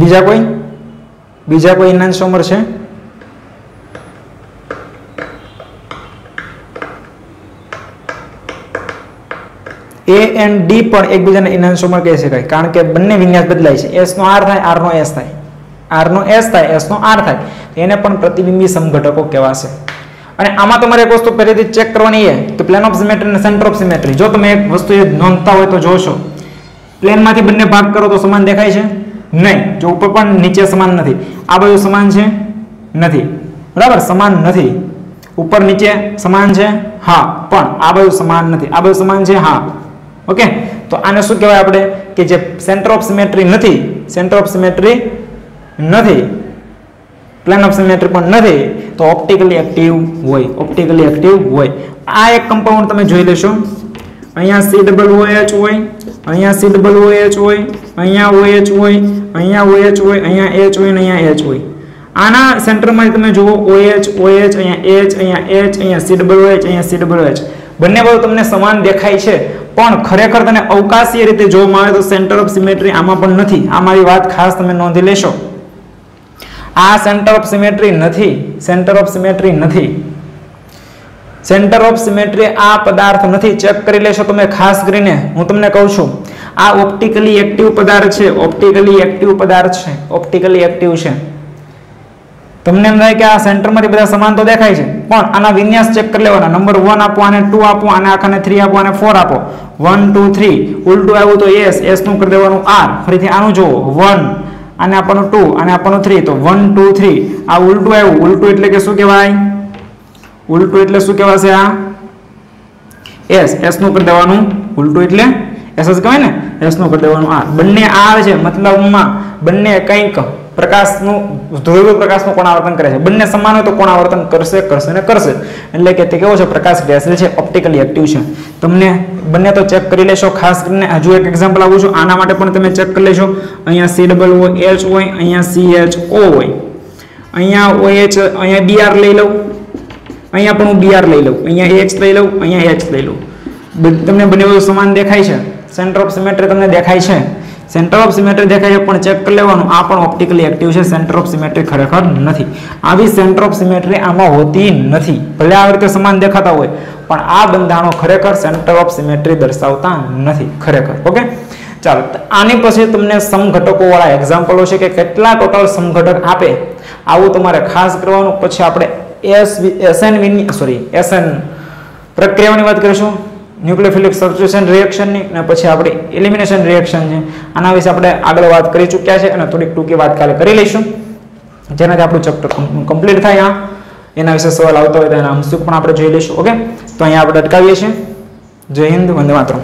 બીજા કોઈ? બીજા કોઈ ઇનાન્સોમર છે એ એન્ડ ડી પણ એકબીજાને ઇનાન્સોમર કહી શકાય? કારણ કે બંને વિન્યાસ બદલાય છે. એસ નો આર થાય આર નો એસ થાય. આર નો એસ થાય એસ નો આર થાય. એને પણ પ્રતિબિંબી સમઘટકો કહેવાશે. અને આમાં તમારે એક વસ્તુ પહેલેથી ચેક કરવાની એ કે પ્લેન ઓફ સિમેટ્રી અને સેન્ટર ઓફ સિમેટ્રી જો તમે એક વસ્તુ નોંધતા હોય તો જોશો. પ્લેનમાંથી બંને ભાગ કરો તો સમાન દેખાય છે? નહીં. જો ઉપર પણ નીચે સમાન નથી. આ બાજુ સમાન છે? નથી. બરાબર? સમાન નથી. ઉપર નીચે સમાન છે? હા. પણ આ બાજુ સમાન નથી. આ બાજુ સમાન છે? હા. ઓકે? તો આને શું કહેવાય આપણે? કે જે સેન્ટર ઓફ સિમેટ્રી નથી સેન્ટર ઓફ સિમેટ્રી નથી. પ્લેન ઓફ સિમેટ્રી પણ નથી. તો ઓપ્ટિકલી એક્ટિવ હોય ઓપ્ટિકલી એક્ટિવ હોય. આ એક કમ્પાઉન્ડ તમે જોઈ લેશો. અહીંયા સી ડબલ ઓ હોય, અહીંયા સી ડબલ ઓ હોય, અહીંયા ઓએચ હોય, અહીંયા ઓએચ હોય, અહીંયા એચ હોય અહીંયા એચ હોય. આના સેન્ટરમાં તમે જુઓ ઓએચ ઓએચ એચ અહીંયા એચ અહીંયા એચ અહીંયા સી ડબલ ઓએચ એચ અહીંયા સી ડબલ એચ બંને બાજુ તમને સમાન દેખાય છે. પણ ખરેખર તને અવકાશીય રીતે જોવામાં આવે તો સેન્ટર ઓફ સિમેટ્રી આમાં પણ નથી. આ મારી વાત ખાસ તમે નોંધી લેશો. આ સેન્ટર ઓફ સિમેટ્રી નથી. સેન્ટર ઓફ સિમેટ્રી નથી. સેન્ટર ઓફ સિમેટ્રી આ પદાર્થ નથી. ચેક કરી લેશો તમે ખાસ કરીને. હું તમને કહું છું, આ ઓપ્ટિકલી એક્ટિવ પદાર્થ છે. ઓપ્ટિકલી એક્ટિવ પદાર્થ છે. ઓપ્ટિકલી એક્ટિવ છે. તમને એમ થાય કે આ સેન્ટરમાંથી બધા સમાન તો દેખાય છે, પણ આના વિન્યાસ ચેક કરી લેવાના. નંબર વન આપો આને ટુ આપો આને, આખાને થ્રી આપો આને ફોર આપો. વન ટુ થ્રી ઉલટું આવ્યું તો એસ એસનું કરી દેવાનું આર ફરીથી આનું જુઓ. વન આને આપવાનું ટુ આને આપવાનું થ્રી તો વન ટુ થ્રી આ ઉલટું આવ્યું. ઉલટું એટલે કે શું કહેવાય? ઉલટું એટલે શું કહેવાશે આ? એસ એસનું કરી દેવાનું. ઉલટું એટલે એસ જ કહેવાય ને? એસનું કરી દેવાનું આર બંને આર છે, મતલબમાં. બંને કંઈક પ્રકાશનું ધ્રુવીય પ્રકાશનું કોણાવર્તન કરે છે? બંને સમાન હોય તો કોણાવર્તન કરશે? કરશે ને કરશે. એટલે કે તે કેવો છે? પ્રકાશ ગેસેલ છે ઓપ્ટિકલી એક્ટિવ છે. તમને બંને તો ચેક કરી લેશો. ખાસ કરીને હજુ એક એક્ઝામ્પલ આપું છું. આના માટે પણ તમે ચેક કરી લેશો. અહીંયા સી ડબલ હોય એચ હોય, અહીંયા સી એચ ઓ હોય. અહીંયા ઓ એચ અહીંયા બીઆર લઈ લઉં. અહીંયા પણ હું બીઆર લઈ લઉં. અહીંયા એચ લઈ લઉં, અહીંયા એચ લઈ લઉં. તમને બંને બધું સમાન દેખાય છે? સેન્ટર ઓફ સિમેટ્રી તમને દેખાય છે. સેન્ટર ઓફ સિમેટ્રી દેખાય પણ ચેક કરી લેવાનું. આ પણ ઓપ્ટિકલી એક્ટિવ છે સેન્ટર ઓફ સિમેટ્રી ખરેખર નથી. આવી સેન્ટર ઓફ સિમેટ્રી આમાં હોતી નથી. ભલે આ રીતે સમાન દેખાતા હોય, પણ આ બંધારણો ખરેખર સેન્ટર ઓફ સિમેટ્રી દર્શાવતા નથી, ખરેખર. ઓકે? ચાલો આની પછી તમને સમઘટકો વાળા એક્ઝામ્પલો છે કે કેટલા ટોટલ સમઘટક આપે? આવું તમારે ખાસ કરવાનું. પછી આપણે એસ એસએન વિની સોરી એસએન પ્રક્રિયાઓની વાત કરીશું. ન્યુક્લિયોફિલિક સબસ્ટિટ્યુશન રિએક્શનની અને પછી આપણે એલિમિનેશન રિએક્શન છે. આના વિશે આપણે આગળ વાત કરી ચૂક્યા છે અને થોડીક ટૂંકી વાત કાલે કરી લઈશું. જેનાથી આપણું ચેપ્ટર કમ્પ્લીટ થાય આ. એના વિશે સવાલ આવતો હોય તો એના અંશુક પણ આપણે જોઈ લઈશું, ઓકે? તો અહીંયા આપણે અટકાવીએ છીએ. જય હિન્દ, વંદે માતરમ.